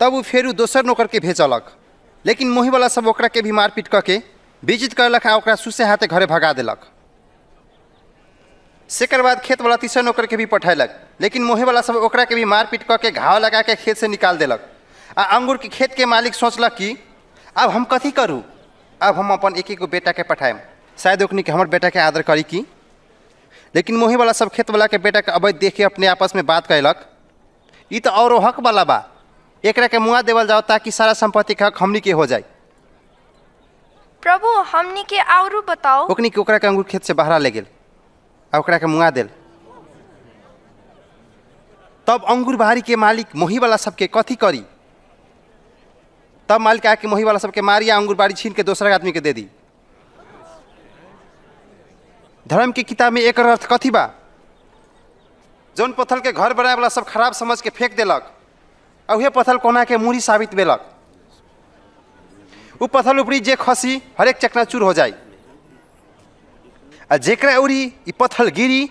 तब वो फेर दोसर नौकर के भेजलक। लेकिन मोही वाला सब ओकरा के भी मारपीट कऽ के बेजित करलक आ ओकरा सुसे हाथे घरे भगा देलक। सेकर बाद खेत वाला तीसर नौकर के भी पठैलक लेकिन मोहे वाला सब ओकरा के भी मारपीट कऽ के घाव लगा के खेत से निकाल देलक। आ अंगूर के खेत के मालिक सोचलक कि अब हम कथी करूँ? अब हम अपन एक एक गो बेटा के पठाएम। शायद ओकनी के हमर बेटा के आदर करी कि? लेकिन मोहे वाला सब खेत वाला के बेटा के अवैध देख के अपने आपस में बात कैलक ई तो औरो हक वाला बा। एकरा के मुआ देवल जाओ ताकि सारा संपत्ति के हक हमनी के हो जाए प्रभु हमनी के आउरू बताओ ओकनी के ओकरा के अंगूर खेत से बाहर ले गेल। आ, ओकरा के मुआ देल। तब अंगूर बहारी के मालिक मोही वाला सबके कथी करी? तब मालिक आके मोही वाला सबके मारी आ, अंगूर बाड़ी छीन के दोसरा आदमी के दे दी। धर्म की किताब में एक अर्थ कथी बा? जौन पत्थर के घर बनाए वाला सब खराब समझ के फेंक देलक, आ उहे पत्थर कोना के मूड़ी साबित भेलक। उ पत्थर उपरी जे खसी, हरेक चकनाचूर हो जाए आ जेकरा उड़ी ई पत्थर गिरी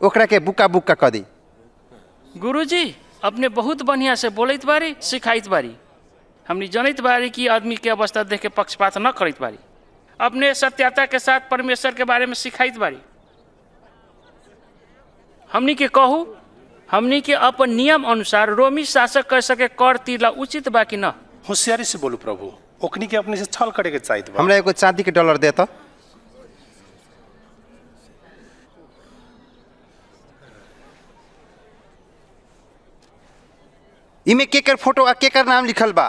ओकरा के बुक्का बुक्का कर दी गुरुजी अपने बहुत बढ़िया से बोलत बारी सिखाइत बारी। हमनी जानत बारी कि आदमी के अवस्था देख के पक्षपात न करत बारी। अपने सत्यता के साथ परमेश्वर के बारे में सिखाइत बारी। हमनी के कहू हमनी के अपन नियम अनुसार रोमी शासक कह सके कर तीला उचित बा कि न? होशियारी से बोलू प्रभु ओकनी के अपने से छल करे के चाहिए हमरा एगो चांदी के डॉलर दे तो। इमे केकर फ़ोटो आ केकर नाम लिखल बा?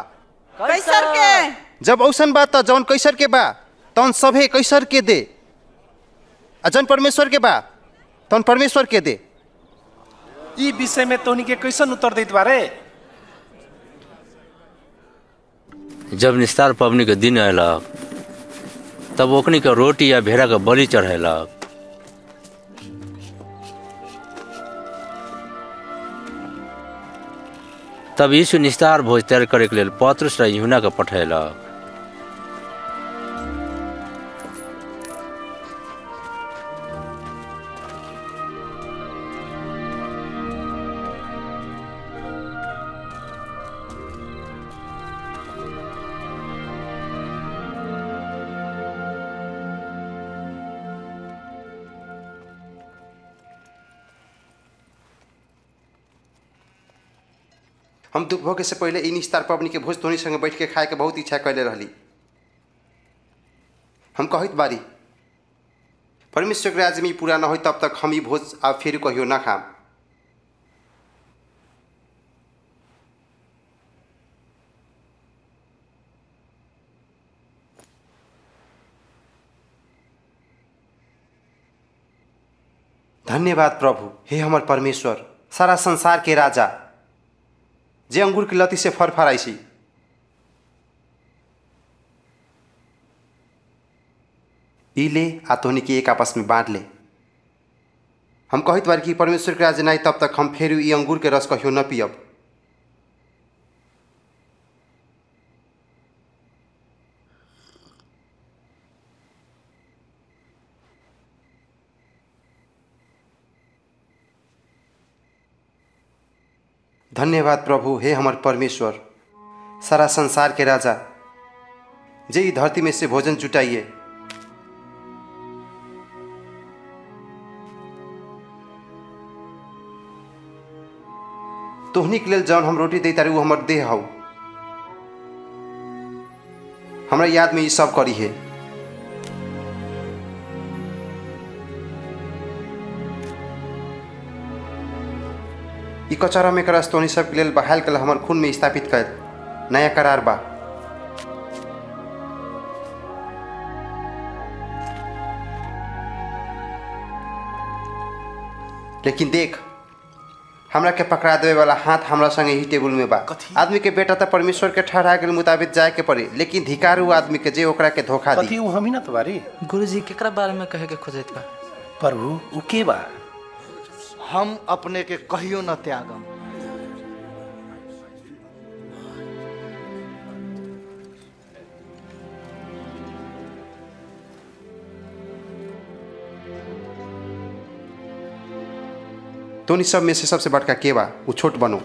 कैसर के। जब औसन बा त जौन कैसर के बा तौन सभे कैसर के दे। आ जौन परमेश्वर के बा तौन परमेश्वर के दे। ई विषय में तोनी के कैसन उत्तर देत बारे? जब निस्तार पबनी के दिन अयलक तब ओकनी के रोटी या भेड़ा के बलि चढ़ेलक तब यीशु निस्तार भोज तैयार करे के लेल पत्रुस र यूहन्ना के पठेलक हम दुख भोगे से पहले इन इस्तार पबनी के भोज तोनी संगे बैठ के खाए के बहुत इच्छा कैले रहली। हम कहत बारी परमेश्वर के राज्य में पूरा न हो तब तक हम ई भोज आब फेर कहियो ना खाम। धन्यवाद प्रभु, हे हमर परमेश्वर, सारा संसार के राजा। जे अंगूर की लती से फर फराई छी ई ले, आ के एक आपस में बांट ले। हम कहित बार कि परमेश्वर के राज्य नहीं, तब तक हम फेर ई अंगूर के रस कहियो न पियब। धन्यवाद प्रभु, हे हमर परमेश्वर। सारा संसार के राजा, जे धरती में से भोजन जुटाइए। तोहनी के लेल जौन हम रोटी दै तारी उ हमर देह हौ हमरा याद में ई सब करी है ई कचरा में करस तोहनी सब के लेल बहाल कल हमर खून में स्थापित कर। नया करार बा। लेकिन देख हमरा के पकड़ा देवे वाला हाथ हमरा संगे ही टेबुल में बा। आदमी के बेटा तो परमेश्वर के ठहरा के मुताबिक जाए के पड़े लेकिन धिकारू आदमी के जे ओकरा के धोखा दी। कथी उ हमी ना तो गुरुजी केकरा बारे में कहे के खोजत बा? प्रभु उ के बा? हम अपने के कहियो न त्यागम। तो सब में से सबसे बड़का केवा? वो छोट बनो।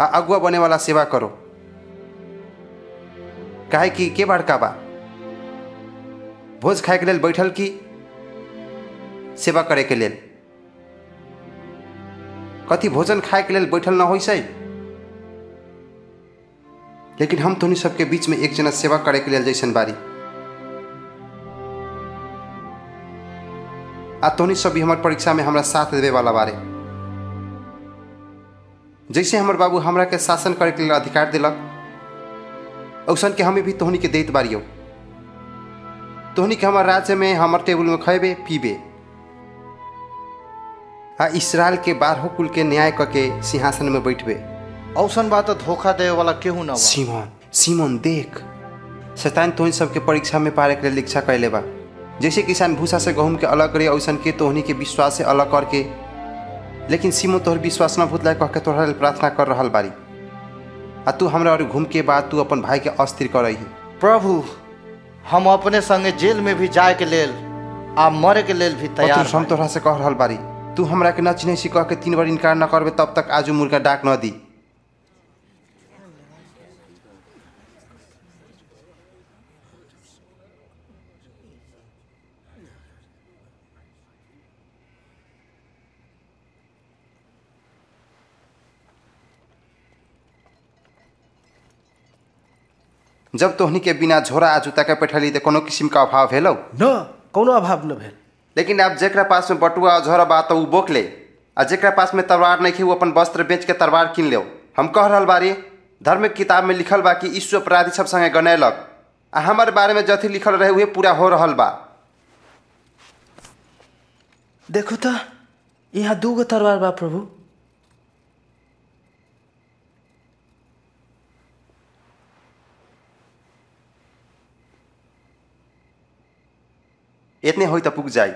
आ, अगुआ बने वाला सेवा करो। कहे कि, के बड़का बा? भोज खाए के लिए बैठल की? सेवा करे के लेल। कथी भोजन खाए के लेल बैठल न होइसे? लेकिन हम तोनी सबके बीच में एक जना सेवा करे के लेल जैसन बारी। आ तोनी सब भी हमार परीक्षा में हमरा साथ देवे वाला बारे। जैसे हमर बाबू हमरा के शासन करे के लेल अधिकार दिलक औसन के हमें भी तोहनी के देत बारियो। तोहनी के हमार राज्य में हमर टेबल में खैबे पीबे। आ इसराइल के बारहो कुल के न्याय क के सिंहासन में बैठबे। औसन बात धोखा देवे वाला केहू न सीमोन सीमोन देख। शैतान तोहनी सबके परीक्षा में पारे के लिए इच्छा कैले बा जैसे किसान भूसा से गहूम के अलग करे औसन के तोहनी के विश्वास से अलग करके लेकिन सीमो तोहर विश्वास न भूतला कह के तोहरा प्रार्थना कर रहा बारी। आ तू हमरा और घूम के बाद तू अपन भाई के अस्थिर कर रही प्रभु हम अपने संगे जेल में भी जाए के लेल आ मरे के लेल भी तैयार हम तोहरा से कह रहल बारी। तू हमरा के न चिन्ह कह के तीन बार इनकार न करबे, तब तक आजू मुर्गा डाक न दी। जब तोहनी के बिना झोरा आ जूता के बैठली तो कोनो किस्म का अभाव भेलौ? न, कोनो अभाव न भेल। लेकिन आप जरा पास में बटुआ और झोरा बा तो बोक ले। आ जरा पास में तलवार नहीं वो अपन वस्त्र बेच के तलवार किन ले हम कह रहा बारी, धर्म किताब में लिखल बा कि ईश्व अपराधी सब संगे गनैलक। आ हमारे बारे में जथी लिखल रहे वह पूरा हो रहा बा। देखो तो यहाँ दूगो तलवार बा प्रभु। इतने होई तो पुग जाई।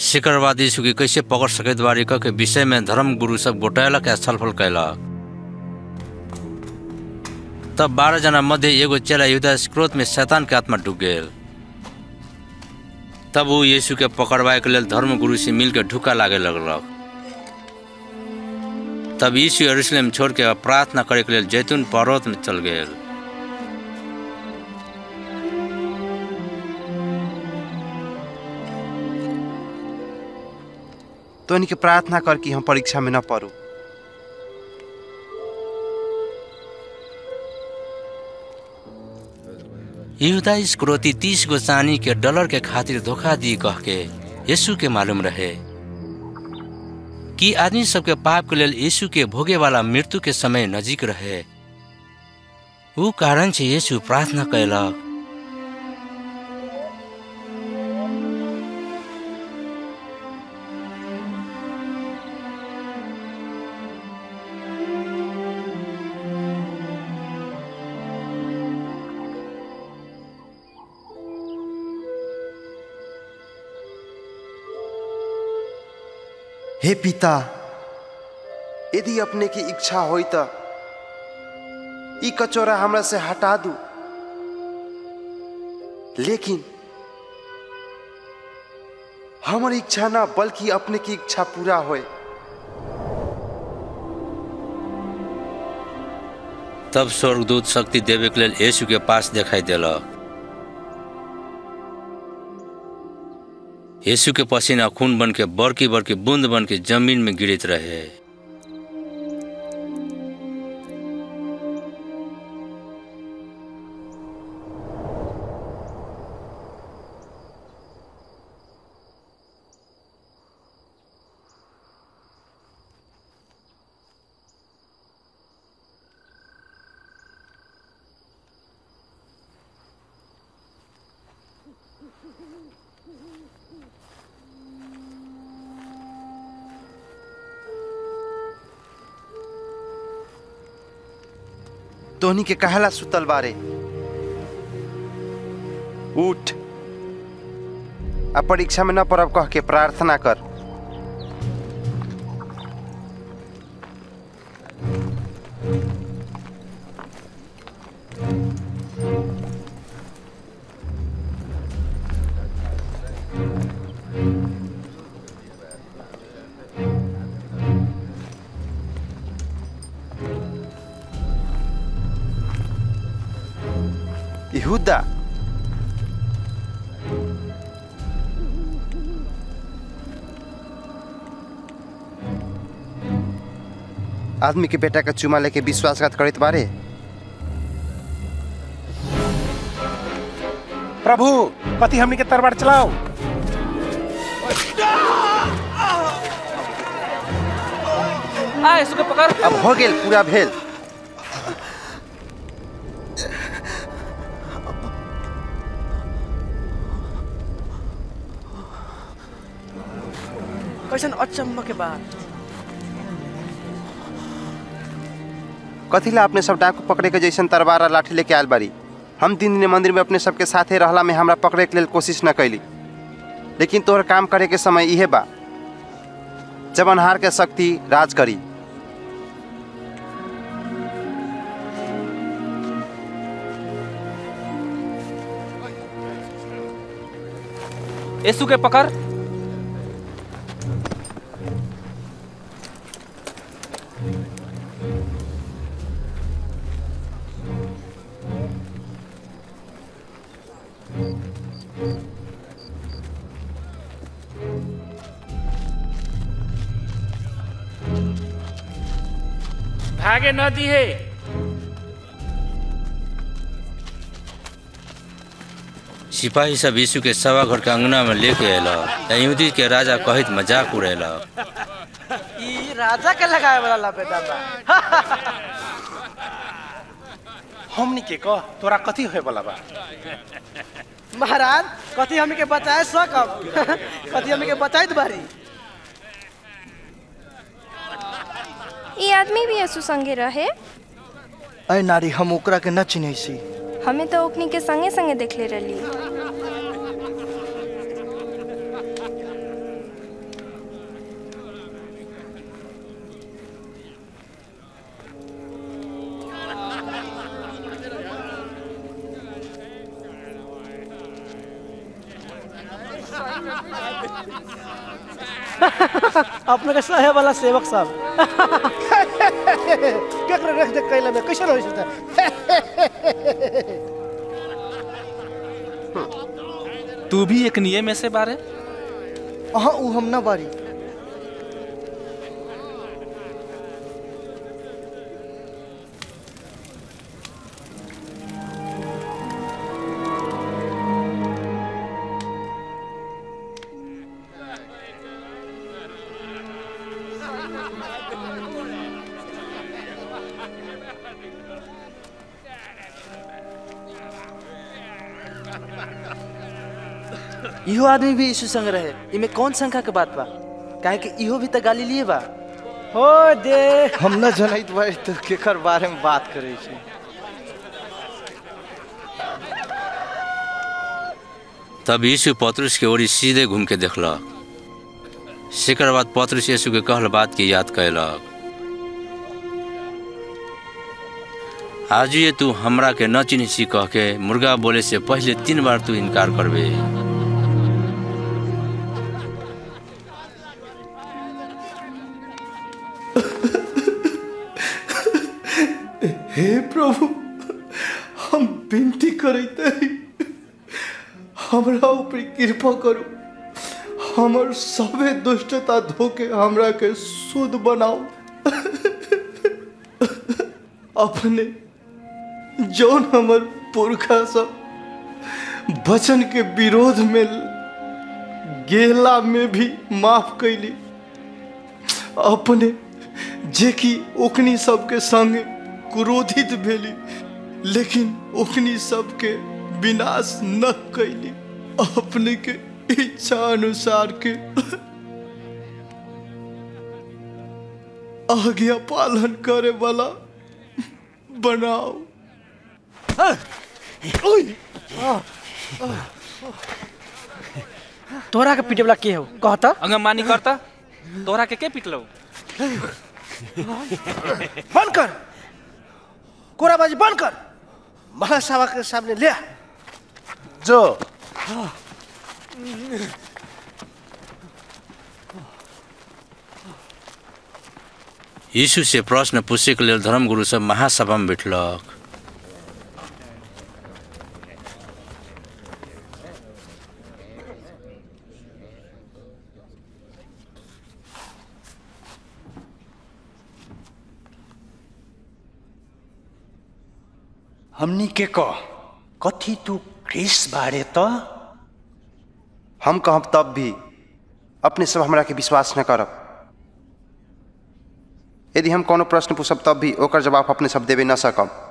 शिकरवादी यीशु कैसे पकड़ सकैत बारी के विषय में धर्म गुरु सब गोटायलक आ छलफल कैलक तब बारह जना मध्य एगो चेला युद्ध क्रोध में शैतान के आत्मा डूब गेल। तब वो यीशु के पकड़वाए के लिए धर्म गुरु से मिल के ढुका लागे लगलक तब यीशु यरूशलेम छोड़ के प्रार्थना करे के लिए जैतून पर्वत में चल गेल। तो इनके प्रार्थना कर कि हम परीक्षा में न पढ़ू। यहूदा स्क्रोती तीस गो चानी के डॉलर के खातिर धोखा दी कह के यीशु के मालूम रहे। कि आदमी सबके पाप के लेल यीशु के भोगे वाला मृत्यु के समय नजीक रहे। ऊ कारण से यीशु प्रार्थना कैलक हे पिता, यदि अपने की इच्छा हो कचोरा हमरा से हटा दू। लेकिन हमर इच्छा ना, बल्कि अपने की इच्छा पूरा होए। तब स्वर्गदूत शक्ति देवे के लिए यीशु के पास दिखाई देलक। यीशु के पसीना खून बन के बड़की बड़की बूंद बन के ज़मीन में गिरत रहे। तोहनी के कहला सुतल बारे। उठ। आ परीक्षा में न पड़ब कह के प्रार्थना कर। यहूदा आदमी के बेटा का चुमा लेके विश्वासघात करत बारे। प्रभु पति हमनी के तरबार चलाओ। आ पकड़। अब हो गेल पूरा भेल। कैसन अचम्म के बात कथिला अपने सब डाकू पकड़े के जैसन तरबार आ लाठी लेके आयल बारी। हम दिन दिन मंदिर में अपने सबके साथे रहला में हमरा पकड़े के लेल कोशिश न कैली लेकिन तोहर काम करे के समय इहे बा। जब अनहार के शक्ति राज करी। यीशु के पकड़। भागे न दिहे सिपाही सब यीशु के सवा घर के अंगना में लेके अयलक यहूदी के राजा कहित मज़ाक उड़ेलक ई राजा के लगाए वाला लपेटा बा। हमनी के कह तोरा कथी होए वाला बा? महाराज कथी हमनी के बचाए सकब कथी हमनी के बचाइत बारी? ई आदमी भी यीशु संगे रहे अय नारी हम ओकरा के न चिन्है छी हमें तो ओकनी के संगे संगे देखले रहली अपने के सहे वाला सेवक सब केकरो रख दे कैला में कैसे रहिस त तू भी एक नियम में से बारे? हाँ, ऊ हम ना बारी। इहो आदमी भी यीशु संग रहे। इमे कौन शंका के बात बा? काहे कि इहो भी त गाली लिए बा। हो दे। हम न जनैत बारी तो केकर बारे में बात करै छी? तब यीशु पतरुस के ओरी सीधे घूम के देखलक। सेकर बाद पतरुस यीशु के कहल बात के याद कैलक आज ये तू हमरा के न चिन्ह सी कह के मुर्गा बोले से पहले तीन बार तू इनकार करबे। हे प्रभु, हम विनती करैत हमरा ऊपर कृपा करू। हमर सबे दुष्टता धोके हमरा के शुद्ध बनाओ अपने जौन हमर पुरखा सब वचन के विरोध में गेला में भी माफ़ कैली। अपने जे कि ओकनी सबके संगे क्रोधित भेली लेकिन ओकनी सबके विनाश न कैली। अपने के इच्छा अनुसार के आज्ञा पालन करे वाला बनाओ। तोरा के पीटे वाला के हो? कहता अंगमानी करता? तोरा के के पिटलो? बंद कर। कोराबाजी बन्द गर महासभाको सामने ल्या जो। यीशुसे प्रश्न पुसेकोले लेल सब महासभामा भेटलक। हमनी के कह, कथी तू क्रिस बारे त? हम कहब तब भी अपने सब हमरा के विश्वास न करब। यदि हम कोनो प्रश्न पूछब तब भी ओकर जवाब अपने सब देवे न सकब।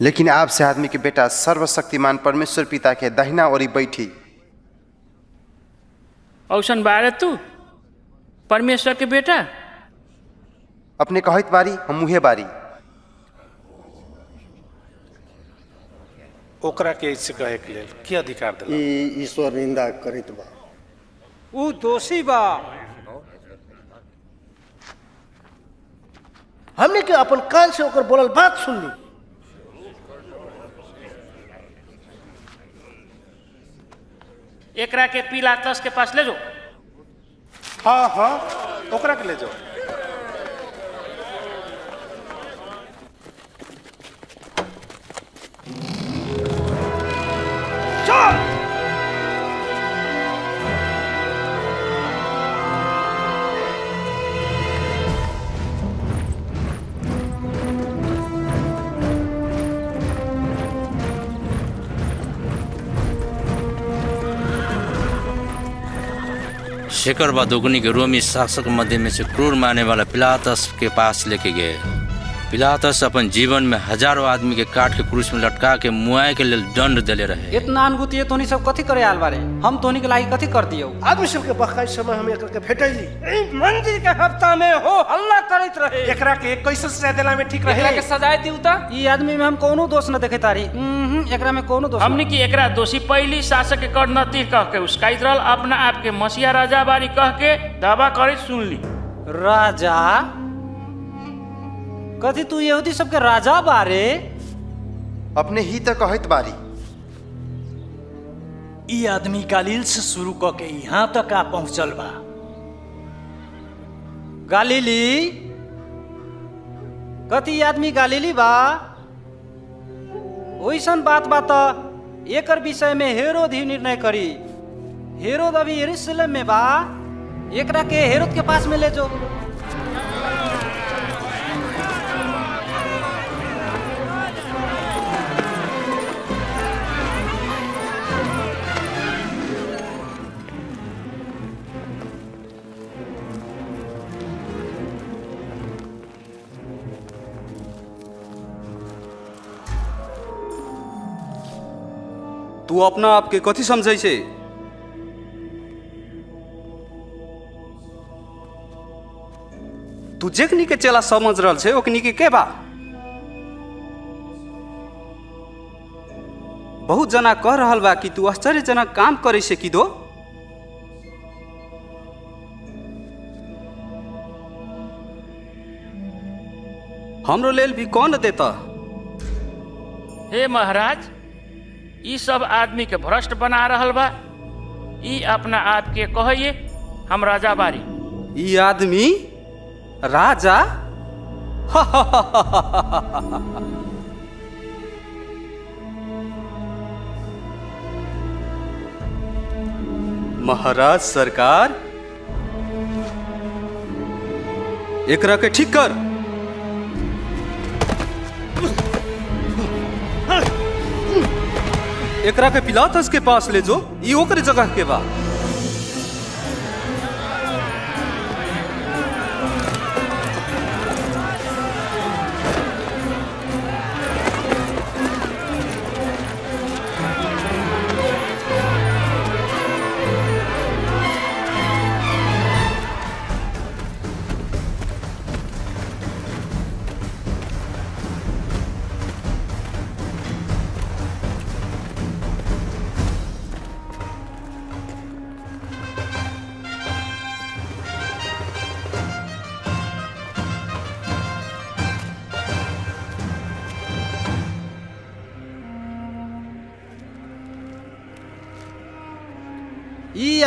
लेकिन आपसे आदमी के बेटा सर्वशक्तिमान परमेश्वर पिता के दहिना ओरी बैठी। औसन बारे तू? परमेश्वर के बेटा? अपने कहत बारी हम मुहे बारी। ओकरा के ऐसे कहे के लेल की अधिकार दिला ईश्वर निंदा करैत बा। ऊ दोषी बा। हमने के अपन कान से ओकर बोलल बात सुन ली एकरा के पीला तस के पास ले जाओ। हाँ हाँ ओकरा के ले जाओ। चल! शेखर व दोगुनी के रोमी शासक मध्य में से क्रूर मारने वाला पिलातस के पास लेके गए पिलातस अपन जीवन में हज़ारों आदमी के काट के क्रूस में लटका के मुआए के लेल दंड देले रहे। इतना अनुभूति है तोनी सब कथी करे आल बारे? हम तोनी के लागी कथी कर दियो? आदमी सबके बकाई समय हम एकर के भेटैली। ई मंदिर के हफ़्ता में हो हल्ला करैत रहे। एकरा के कैसे सजा देला में ठीक रहे? एकरा के सजाए दिउ त। ई आदमी में हम कोनो दोष न देखे तारी। एकरा में कोनो दोष हमने की एकरा दोषी पहली शासक के कर्णती कह के उसकाइत रहल अपना आप के मसीहा राजा बारी कह के दावा करे सुन ली राजा कथी तू यहूदी सबके राजा बारे अपने ही तो कहत बारी। ई आदमी गालील से शुरू क के यहाँ तक आ पहुंचल बा। गालीली? कथी आदमी गालीली बा? ओइसन बात बा त एकर विषय में हेरोद ही निर्णय करी। हेरोद अभी यरूशलेम में बा। एकरा के हेरोद के पास में ले जो। तू अपना आप के कथी समझै छै? तू जेकनी के चेला समझ रहल छै ओकनी के के बा? बहुत जना कह रहल बा कि तू आश्चर्यजनक काम करे से कि दो हमरो लेल भी कौन देता? हे महाराज सब आदमी के भ्रष्ट बना रहल बा। ई अपना आप के कहिए, हम राजा बारी। ई आदमी राजा? महाराज सरकार एक के ठीक कर। एकरा के पिलातस के पास ले जो ये जगह के बा।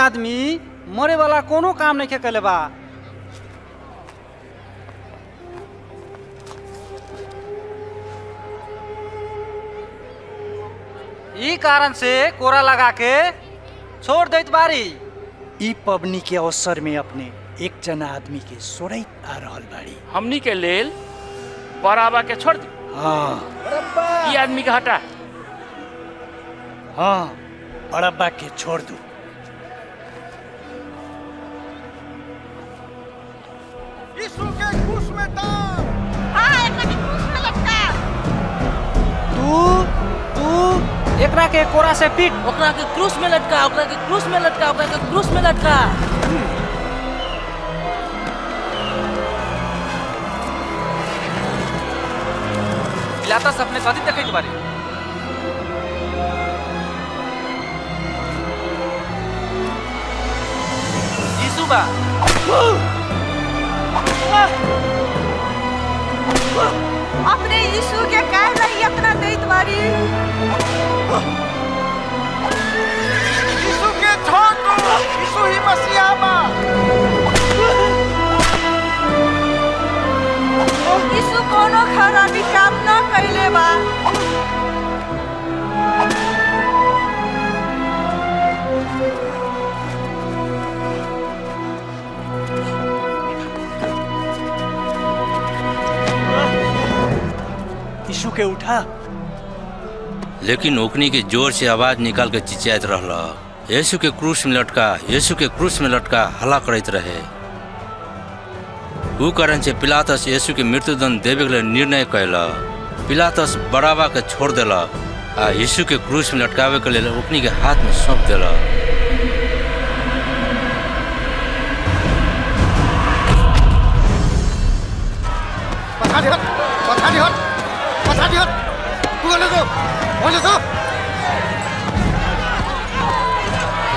आदमी मरे वाला कोनो काम नहीं कैले बा ई कारण से कोरा लगा के छोड़ देत बारी। ई पबनी के अवसर में अपने एक जना आदमी के सोरैत आ रहल बाड़ी हमनी के लेल बराबा के छोड़ दी। हाँ। ये आदमी के हटा। हाँ बड़ब्बा के छोड़ दो। यीशु के क्रूस में टांग हाँ एकरा के क्रूस में लटका तू तू एकरा के कोरा से पीट। ओकरा के क्रूस में लटका ओकरा के क्रूस में लटका ओकरा के क्रूस में लटका। पिलातस अपने कथी देखैत बारे। यीशु बा। अपने यीशु के काहे नहीं इतना देत बारी यीशु के छोड़ दो यीशु ही मसीहा बा। यीशु कोनो खराबी काम न कैले बा। यीशु के उठा। लेकिन ओकनी के ज़ोर से आवाज़ निकाल के चिचियात रहल। यीशु के क्रूस में लटका यीशु के क्रूस में लटका हल्ला करैत रहे। ऊ कारण से पिलातस यीशु के मृत्युदंड देवे के लिए निर्णय कैल पिलातस बराबा के छोड़ देलक आ यीशु के क्रूस में लटकावे के लिए ओकनी के हाथ में सौंप देलक पछाडि हट पछाडि हट। भन्नु छ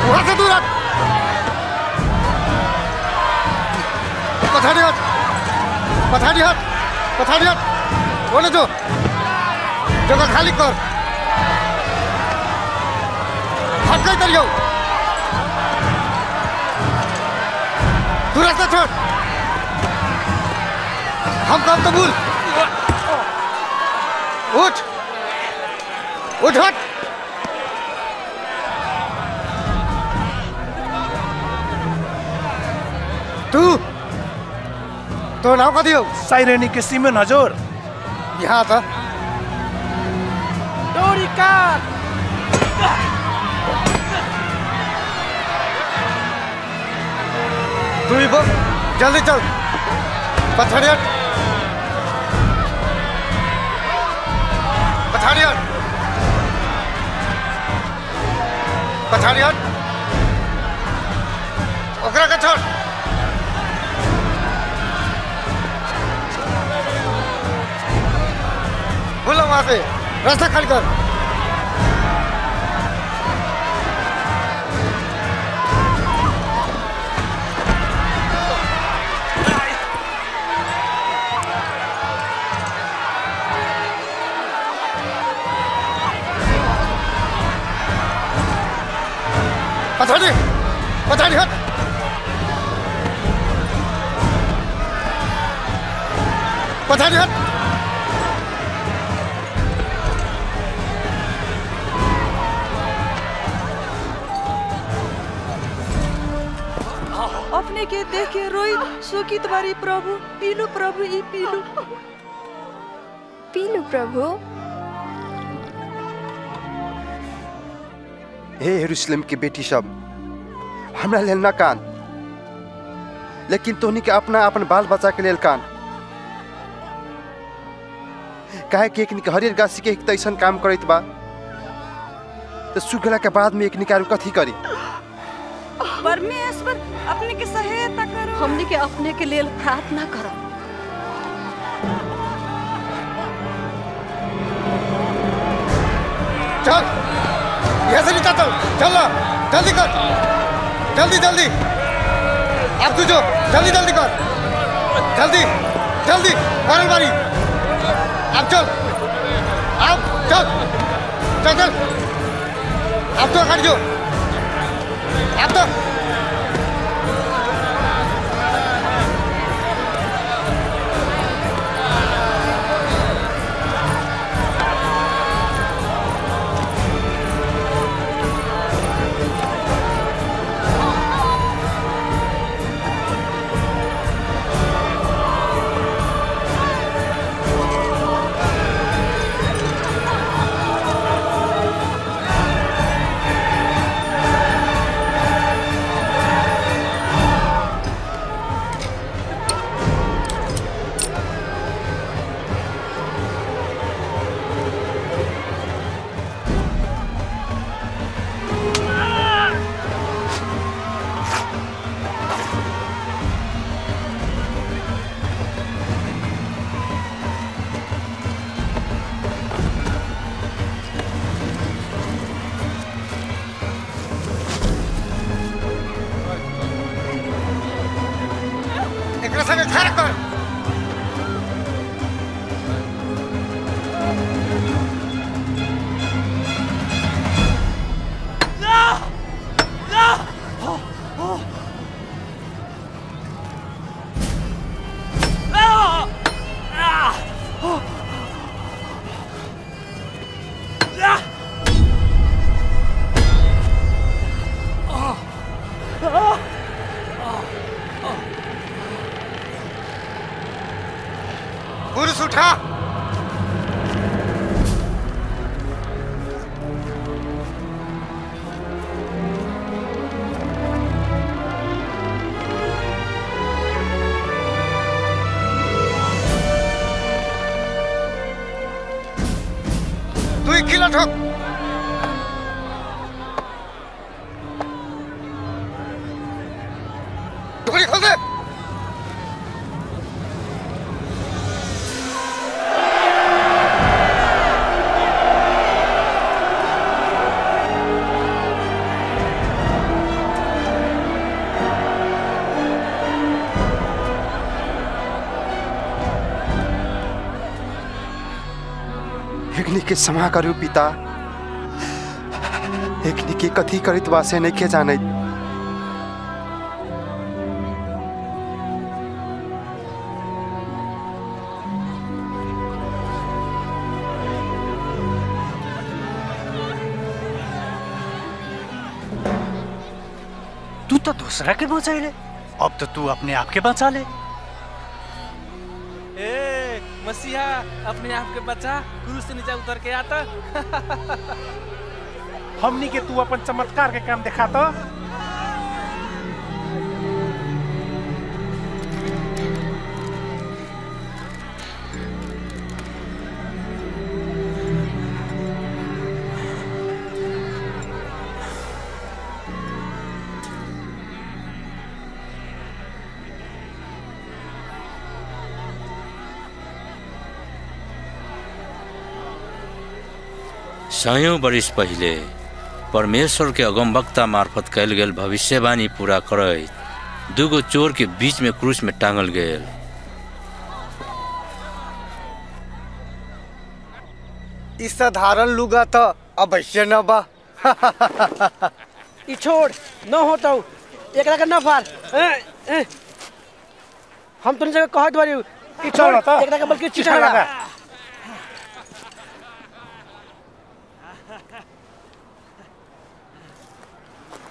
उहाँ चाहिँ दूर हट पछाडि हट पछाडि हट पछाडि हट भन्नु जो जग्गा खाली कर हटकै तरियो तू रास्ता छोड़ हम काम कबूल उठ उठ हट तू तो नाम कथी हो? साइरेनी के सिमन हजुर। यहाँ था। डोरी काट तू भी बोल। जल्दी चल। पछाड़ी हट पछाड़ी हट पछाड़ी ओकरा के छोड़ बोलो वहाँ से रास्ता खाली कर पछाडि पछाडि हट पछाडि हट अपने के देख के रोई सुखित बारी प्रभु पीलू प्रभु ई पीलू। पीलू प्रभु? हे यरूशलेम के बेटी सब हमरा लेल न कान। लेकिन तोहनी के अपना अपन बाल बच्चा के लेल कान। काहे कि एकनी के हरियर गाछी के एक ऐसन काम करैत बा तो सुखला के बाद में एकनी के कथी करी? परमेश्वर अपने के सहायता करो। हमनी के अपने के लेल प्रार्थना करो चल। यहाँ से निकल चल चल ना जल्दी कर जल्दी जल्दी अब तू जो जल्दी जल्दी कर जल्दी जल्दी मारल बारी अब चल अब चल चल चल अब तो खड़ी जो अब तो के क्षमा करू पिता। एकनी के कथी करित बा से नहीं जानत। तू तो दूसरा के बचाइले। अब तो तू अपने आप के बचा ले। अपने आप के बच्चा, गुरु से नीचे उतर के आता। हमनी के तू अपन चमत्कार के काम दिखा तो सयौं बरिस पहिले परमेश्वर के अगमवक्ता मार्फत कयल गेल भविष्यवाणी पूरा करैत दूगो चोर के बीच में क्रूस में टांगल गेल ई साधारण लुगा तो अवश्य न बा ई छोड़ न होता एकरा के न ए। हम तुम जगह कहत बारी ई छोड़ छोड़ तो। एकरा के बल्कि चिढ़ा लगा।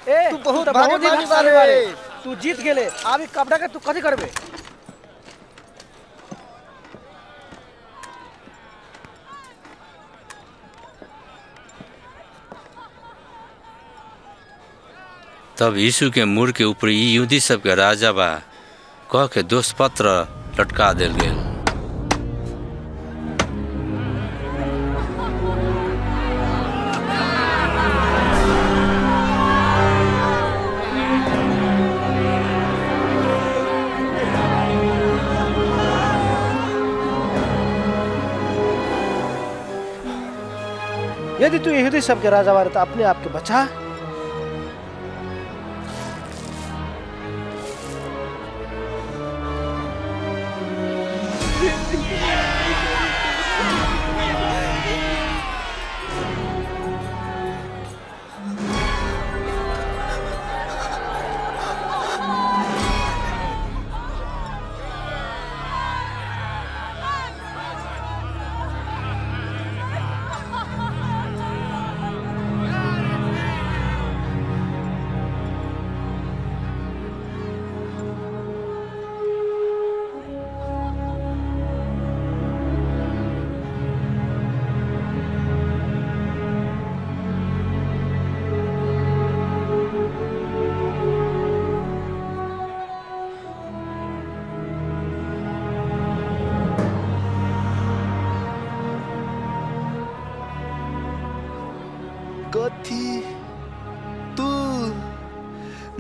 ए तू बहुत तो भारी ही बारे। बारे। तू जीत गेले अब ई कपड़ा के तू कथी करबे तब यीशु के मूर के ऊपर ई सब के राजा बा कह के दोष पत्र लटका देल गेल यदि तू यहूदी सब के राजा बारे तो अपने आप के बचा।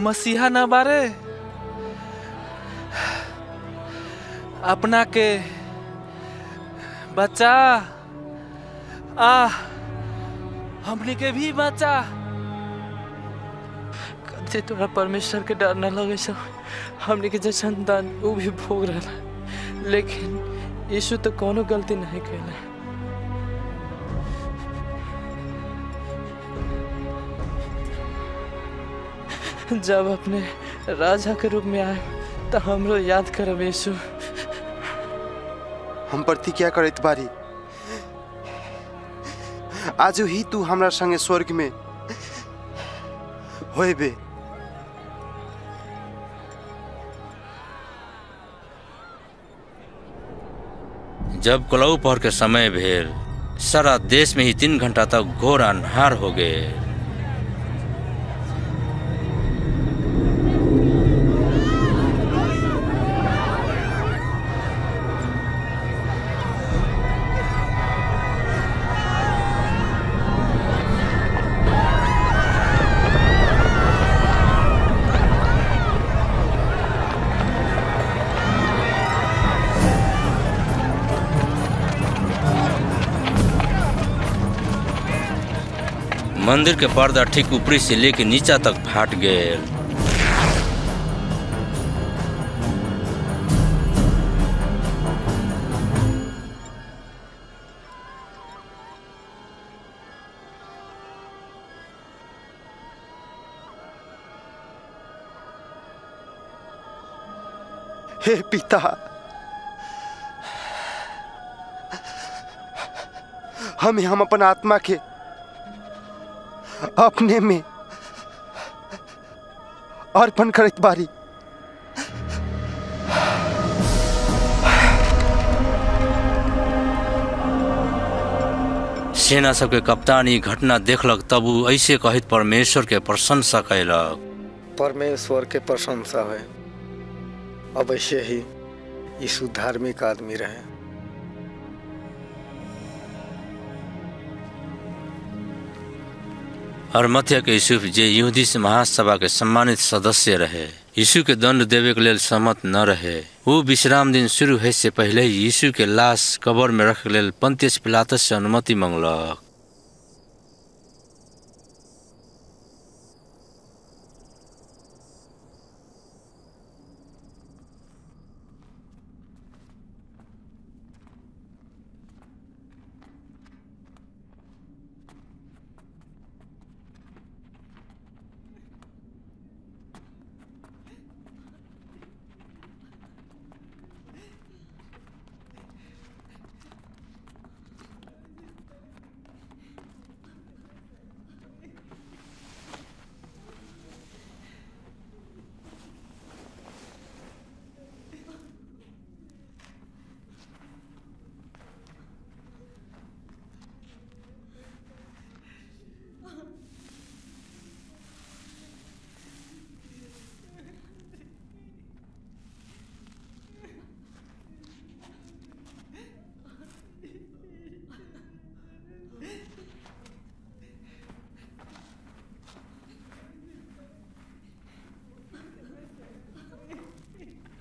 मसीहा न बारे। अपना के बच्चा आ हमने के भी बच्चा जे तोरा परमेश्वर के डर न लगे सब हमने के जैसन दान वो भी भोग रहा लेकिन यीशु तो कोनो गलती नहीं कैला जब अपने राजा के रूप में आए तो हमरो याद करब यीशु। हम प्रतिज्ञा करैत बारी आज ही तू हमरा संगे स्वर्ग में होबे जब कलऊ पहर के समय भेल सारा देश में ही तीन घंटा तक घोर अन्हार हो गए मंदिर के पर्दा ठीक ऊपरी से लेके नीचा तक फाट गए हे पिता, हम हम अपन आत्मा के अपने में अर्पण करत बारी। सेना सबके कप्तान घटना देखलक तब ऐसे कहित परमेश्वर के प्रशंसा कैलक परमेश्वर के प्रशंसा है। अवश्य ही यीशु धार्मिक आदमी रहे। अरमथिया के यूसुफ जे यहूदी महासभा के सम्मानित सदस्य रहे। यीशु के दंड देवे के लिए सहमत न रहे। वो विश्राम दिन शुरू है से पहले यीशु के लाश कबर में रख लेल पंतियस पिलातस से अनुमति मंगलक।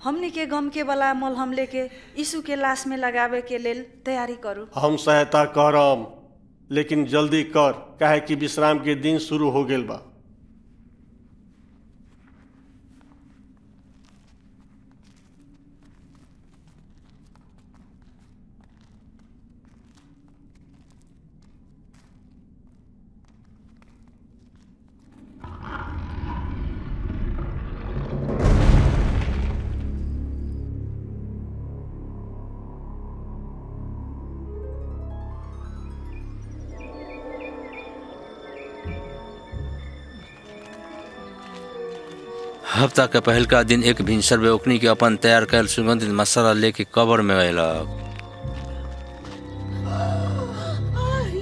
हमनी के गम के वाला मलहम लेके यीशु के लाश में लगावे के लेल तैयारी करू। हम सहायता करम, लेकिन जल्दी कर, काहे कि विश्राम के दिन शुरू हो गए बा। हफ़्ता के पहलका दिन एक भिनसर बेवकनी के अपन तैयार कैल सुगंधित मसाला लेके कबर में अल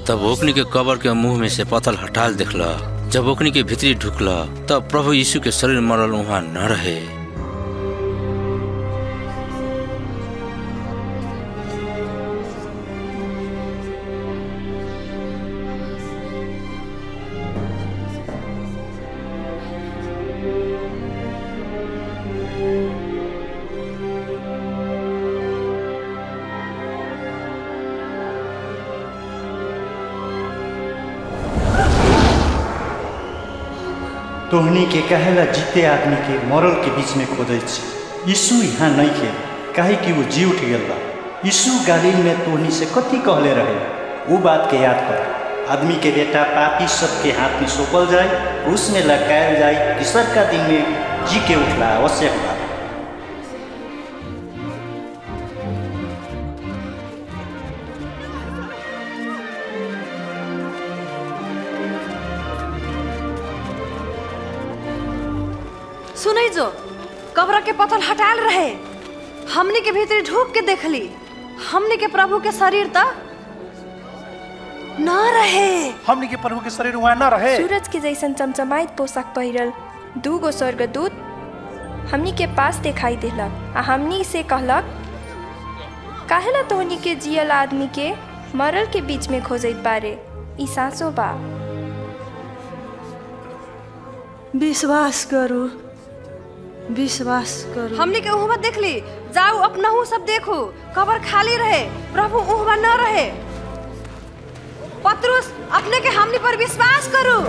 तब ओकनी के कबर के मुँह में से पथल हटाल देखलक जब ओकनी के भीतरी ढुकलक तब प्रभु यीशु के शरीर मरल वहाँ न रहे। तोहनी के कहेला जीते आदमी के मरल के बीच में खोजे यीशु यहाँ नहीं खेल, काहे कि वो जी उठ गया बा। यीशु गालील में तोहनी से कथी कहले रहे? वो बात के याद कर। आदमी के बेटा पापी सबके हाथ में सौंपल जाए उसमें लटकायल जाए कि सर का दिन में जी के उठला आवश्यक। के भीतर ढूक के देखली। हमनी के प्रभु के शरीर त न रहे। हमनी के प्रभु के शरीर वहाँ न रहे। सूरज के जैसन चमचमाइत पोशाक पहिरल दू गो स्वर्गदूत हमनी के पास दिखाई देलक आ हमनी से कहलक काहेला तोहनी के जियल आदमी के मरल के बीच में खोजत बारे? ई साँचो बा। विश्वास करू विश्वास करू। हमनी के उहवा देखली जाऊ अपनहु सब देखू। कबर खाली रहे, प्रभु उहवा न रहे। पत्रुस, अपने के हमनी पर विश्वास करू।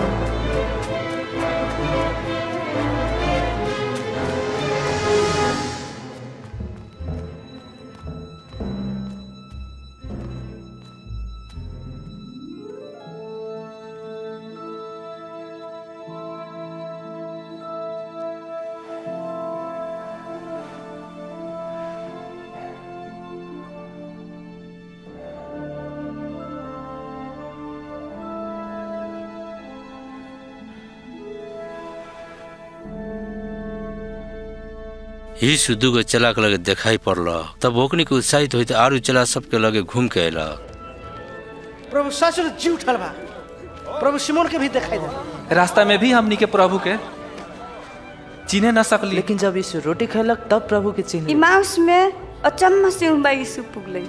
यीशु दुगो चला के लगे दिखाई पड़ल। तब ओकनी के उत्साहित होते आरू चला सबके लगे घूम के अल प्रभु सच जी उठल बा। प्रभु सिमोन के भी दिखाई दे। रास्ता में भी हमनी के प्रभु के चिन्ह न सकली। लेकिन जब यीशु रोटी खेलक तब प्रभु के चिन्ह। इमाउस में अचम्म से यीशु पुगलै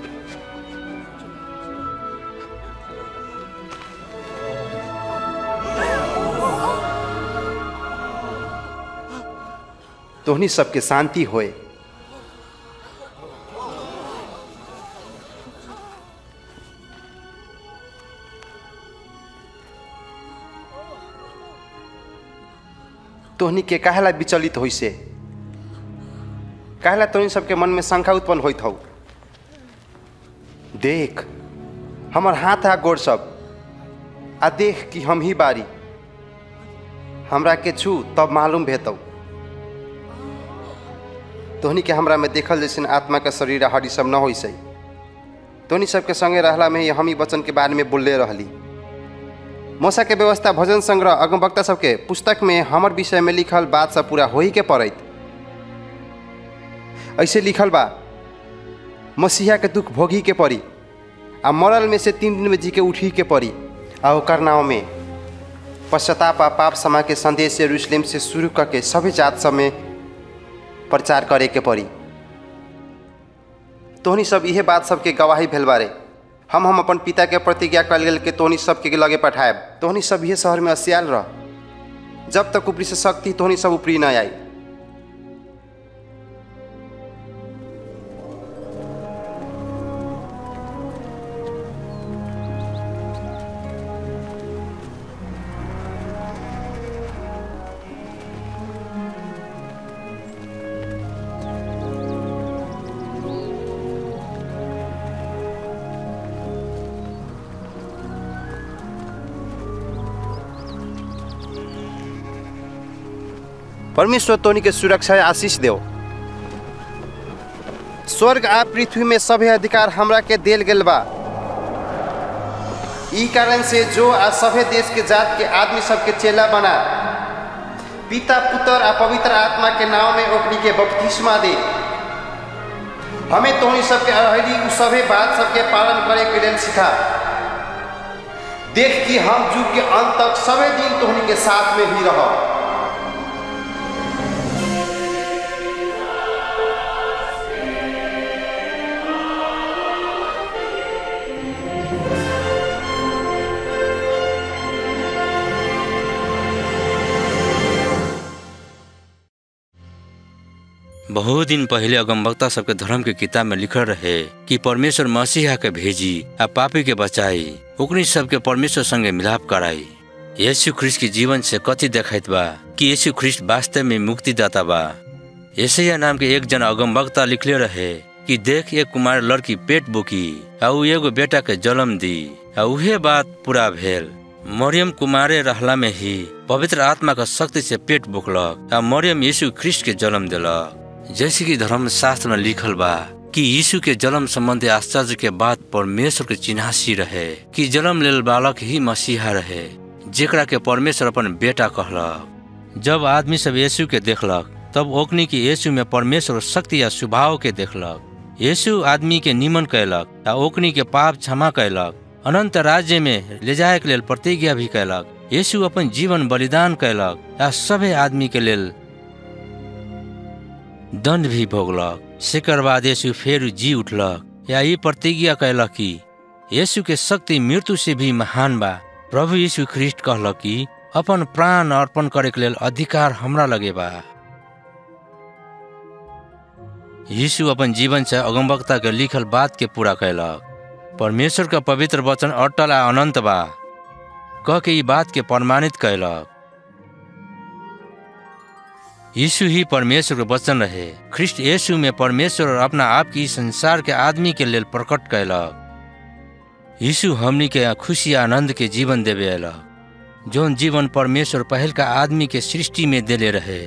तोहनी सबके शांति होए। तोहनी के काहेला विचलित होइसे। काहेला तोहनी सबके मन में शंका उत्पन्न होइत हौ। देख, हमार हाथ है गोड़ सब, आ देख कि हम ही बारी। हमरा के छू, तब मालूम भेतौ। तोहनी के हमरा में देखल जैसे आत्मा का शरीर हड्डी सब न होइसे तोहनी सबके संगे रहला में ही हम ही वचन के बारे में बोलले रहली। मोसा के व्यवस्था, भजन संग्रह, अगमवक्ता सबके पुस्तक में हमर विषय में लिखल बात सब पूरा हो ही के पड़त। ऐसे लिखल बा, मसीहा के दुख भोगी के पड़ी, आ मरल में से तीन दिन में जी के उठी के पड़ी, आ नाव में पश्चाताप आ पाप समा के संदेश से, यरूशलेम से शुरू करके सभी जात सब में प्रचार करे के पड़ी। तोहनी सब इहे बात सबके गवाही भेल बारे। हम हम अपन पिता के प्रतिज्ञा कल गेल के तोहनी सबके लगे पठाएब। तोहनी सब इहे शहर में असियाल रह। जब तक ऊपरी से शक्ति, तोहनी सब ऊपरी न आई परमेश्वर तोनी के सुरक्षा आशीष देव स्वर्ग आ पृथ्वी में सभी अधिकार हमरा के देल गेल बा। कारण से जो आ सभे देश के जात के आदमी सबके चेला बना। पिता, पुत्र आ पवित्र आत्मा के नाम में ओकनी के बपतिस्मा दे। हमें तोहनी सबके अरहरी उ सभे बात सबके पालन करे के लिए सिखा। देख कि हम जुग के अंत तक सभी दिन तोहनी के साथ में ही रह बहुत दिन पहले अगमवक्ता सबके धर्म के किताब में लिखल रहे कि परमेश्वर मसीहा के भेजी आ पापी के बचाई, ओकनी सबके परमेश्वर संगे मिलाप कराई। यीशु ख्रिस्ट के जीवन से कथी देखाइत बा कि यीशु ख्रिस्ट वास्तव में मुक्तिदाता बा। ऐसैया नाम के एक जन अगमवक्ता लिखले रहे कि देख, एक कुमार लड़की पेट बुकी आ एगो बेटा के जन्म दी, आ उहे बात पूरा भेल। मरियम कुमारे रहला में ही पवित्र आत्मा का शक्ति से पेट बुकलक, आ मरियम यीशु ख्रिस्ट के जन्म दिलक। जैसे कि धर्म शास्त्र में लिखल बा कि यीशु के जन्म संबंधी आश्चर्य के बाद परमेश्वर के चिन्हासी रहे, कि जन्म लेल बालक ही मसीहा रहे, जेकरा के परमेश्वर अपन बेटा कहलक। जब आदमी सब यीशु के देखलक, तब ओकनी के यीशु में परमेश्वर शक्ति या स्वभाव के देखलक। यीशु आदमी के निमन कैलक आ ओकनी के पाप क्षमा कैलक अनंत राज्य में ले जाए के लिए प्रतिज्ञा भी कैलक यीशु अपन जीवन बलिदान कैलक आ सभी आदमी के लेल दंड भी भोगलक। सेकर बाद यीशु फेर जी उठलक। या ई प्रतिज्ञा कैलक कि यीशु के शक्ति मृत्यु से भी महान बा। प्रभु यीशु ख्रिस्ट कहलक कि अपन प्राण अर्पण करे के लिए अधिकार हमरा लगे बा। यीशु अपन जीवन से अगमवक्ता के लिखल बात के पूरा कैलक परमेश्वर का पवित्र वचन अटल आ अनंत बा। कह के ई बात के प्रमाणित कैलक यीशु ही परमेश्वर के वचन रहे। ख्रिस्ट यीशु में परमेश्वर अपना आप की संसार के आदमी के लिए प्रकट कैलक यीशु हमनी के खुशी आनंद के जीवन देवे अयलक। जौन जीवन परमेश्वर पहल का आदमी के सृष्टि में देले रहे।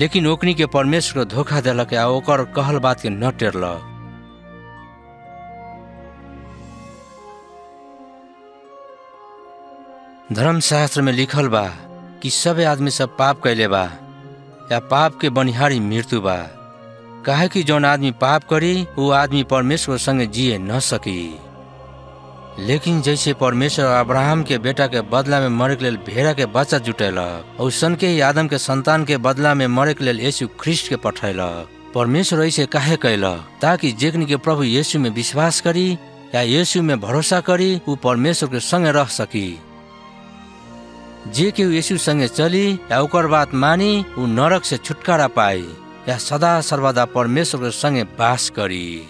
लेकिन ओकनी के परमेश्वर को धोखा दिलक आ ओकर कहल बात के न टेरलक। धर्मशास्त्र में लिखल बा कि सब आदमी सब पाप कैले बा, या पाप के बनिहारी मृत्यु बा। काहे कि जौन आदमी पाप करी वो आदमी परमेश्वर संगे जिए न सकी। लेकिन जैसे परमेश्वर अब्राहम के बेटा के बदला में मरे के लिए भेड़ा के बच्चा जुटेलक और सन के ही आदम के संतान के बदला में मरे के लिए यीशु ख्रिस्ट के पठैलक, परमेश्वर ऐसे काहे कैलक ताकि जेकनी के प्रभु यीशु में विश्वास करी, या यीशु में भरोसा करी वो परमेश्वर के संगे रह सकी। जे केहू यीशु संगे चली या बात मानी ऊ नरक से छुटकारा पाई। या सदा सर्वदा परमेश्वर के संगे वास करी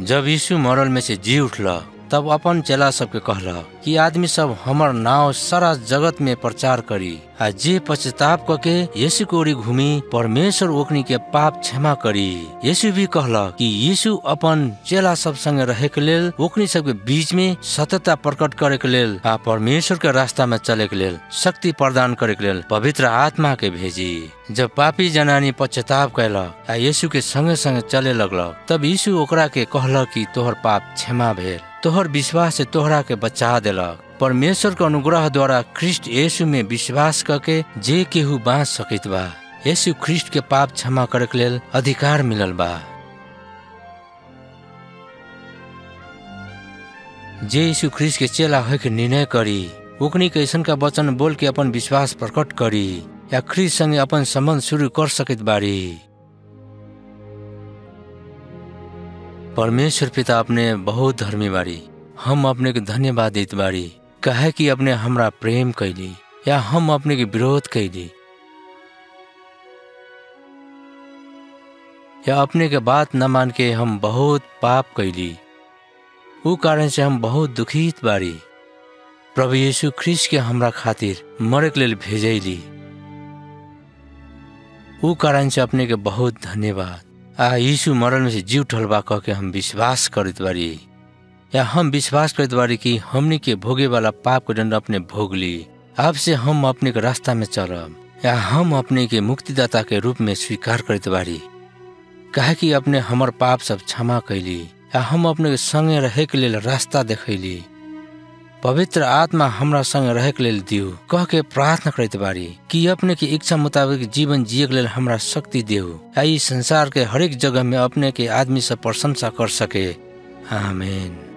जब यीशु मरल में से जी उठल तब अपन चेला सबके कहलक कि आदमी सब हमर नाव सारा जगत में प्रचार करी। आ जे पश्चाताप करके यीशु को ओरी घूमी, परमेश्वर ओकनी के पाप क्षमा करी। यीशु भी कहलक कि यीशु अपन चेला सब संगे रहे के लेल, ओकनी सब के बीच में सत्यता प्रकट करे के लेल आ परमेश्वर के रास्ता में चले के लेल शक्ति प्रदान करे के लेल पवित्र आत्मा के भेजी। जब पापी जनानी पश्चाताप कैलक आ यीशु के संगे संगे चले लगल तब यीशु ओकरा के कहलक कि तोहर पाप क्षमा भेल। तोहर विश्वास से तोहरा के बचा देलक। परमेश्वर के अनुग्रह द्वारा ख्रिस्ट यीशु में विश्वास करके जे केहू बाँच सकित बा, यीशु ख्रिस्ट के पाप क्षमा करे के लेल अधिकार मिलल बा। जे यीशु ख्रिस्ट के चेला के निर्णय करी, ओकनी के ऐसन का वचन बोल के अपन विश्वास प्रकट करी या ख्रिस्ट संगे अपन संबंध शुरू कर सकित बारी। परमेश्वर पिता अपने बहुत धर्मी बारी। हम अपने के धन्यवाद देत बारी कहे कि अपने हमरा प्रेम कैली, या हम अपने के विरोध कैली। या अपने के बात न मान के हम बहुत पाप कैली। ऊ कारण से हम बहुत दुखित बारी प्रभु यीशु ख्रिस्ट के हमरा खातिर मरे के लेल भेजैली। ऊ कारण से अपने के बहुत धन्यवाद। आ यीशु मरण में से जीव उठल बा कह के हम विश्वास करत बारी या हम विश्वास करत बारी कि हमनी के भोगे वाला पाप के दंड अपने भोग ली। अब से हम अपने के रास्ता में चलब या हम अपने के मुक्तिदाता के रूप में स्वीकार करत बारी कहे कि अपने हमर पाप सब क्षमा कैली, या हम अपने के संगे रहे के लेल रास्ता देखैली। पवित्र आत्मा हमरा संग रहे के लेल दियो। कह के प्रार्थना करते बारी कि अपने की इच्छा मुताबिक जीवन जिये के लिए हमरा शक्ति दियो, या इस संसार के हरेक जगह में अपने के आदमी से प्रशंसा कर सके। आमीन।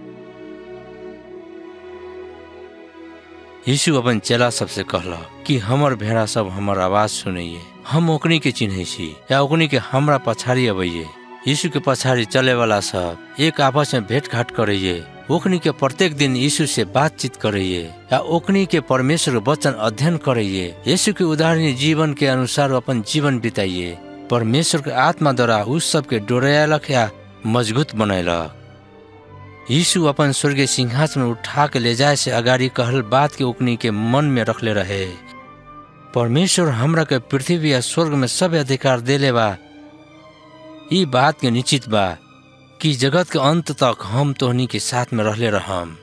यीशु अपन चेला सबसे कहला कि हमर भेड़ा सब हमर आवाज़ सुनैये। हम ओकनी के चिन्है छी या ओकनी के हमरा पछाड़ी अबैये। यीशु के पछाड़ी चले वाला सब एक आपस में भेंट घाट करैये। ओकनी के प्रत्येक दिन यीशु से बातचीत करैये या ओकनी के परमेश्वर वचन अध्ययन करैये। यीशु के उदाहरणीय जीवन के अनुसार अपन जीवन बिताइये। परमेश्वर के आत्मा द्वारा उस सब के डोरयालक या मज़बूत बनैलक। यीशु अपन स्वर्गीय सिंहासन उठा के ले जाए से अगाड़ी कहल बात के उकनी के मन में रखले रहे। परमेश्वर हमरा के पृथ्वी या स्वर्ग में सब अधिकार देले बा। बात के निश्चित बा कि जगत के अंत तक हम तोहनी के साथ में रहले रहम।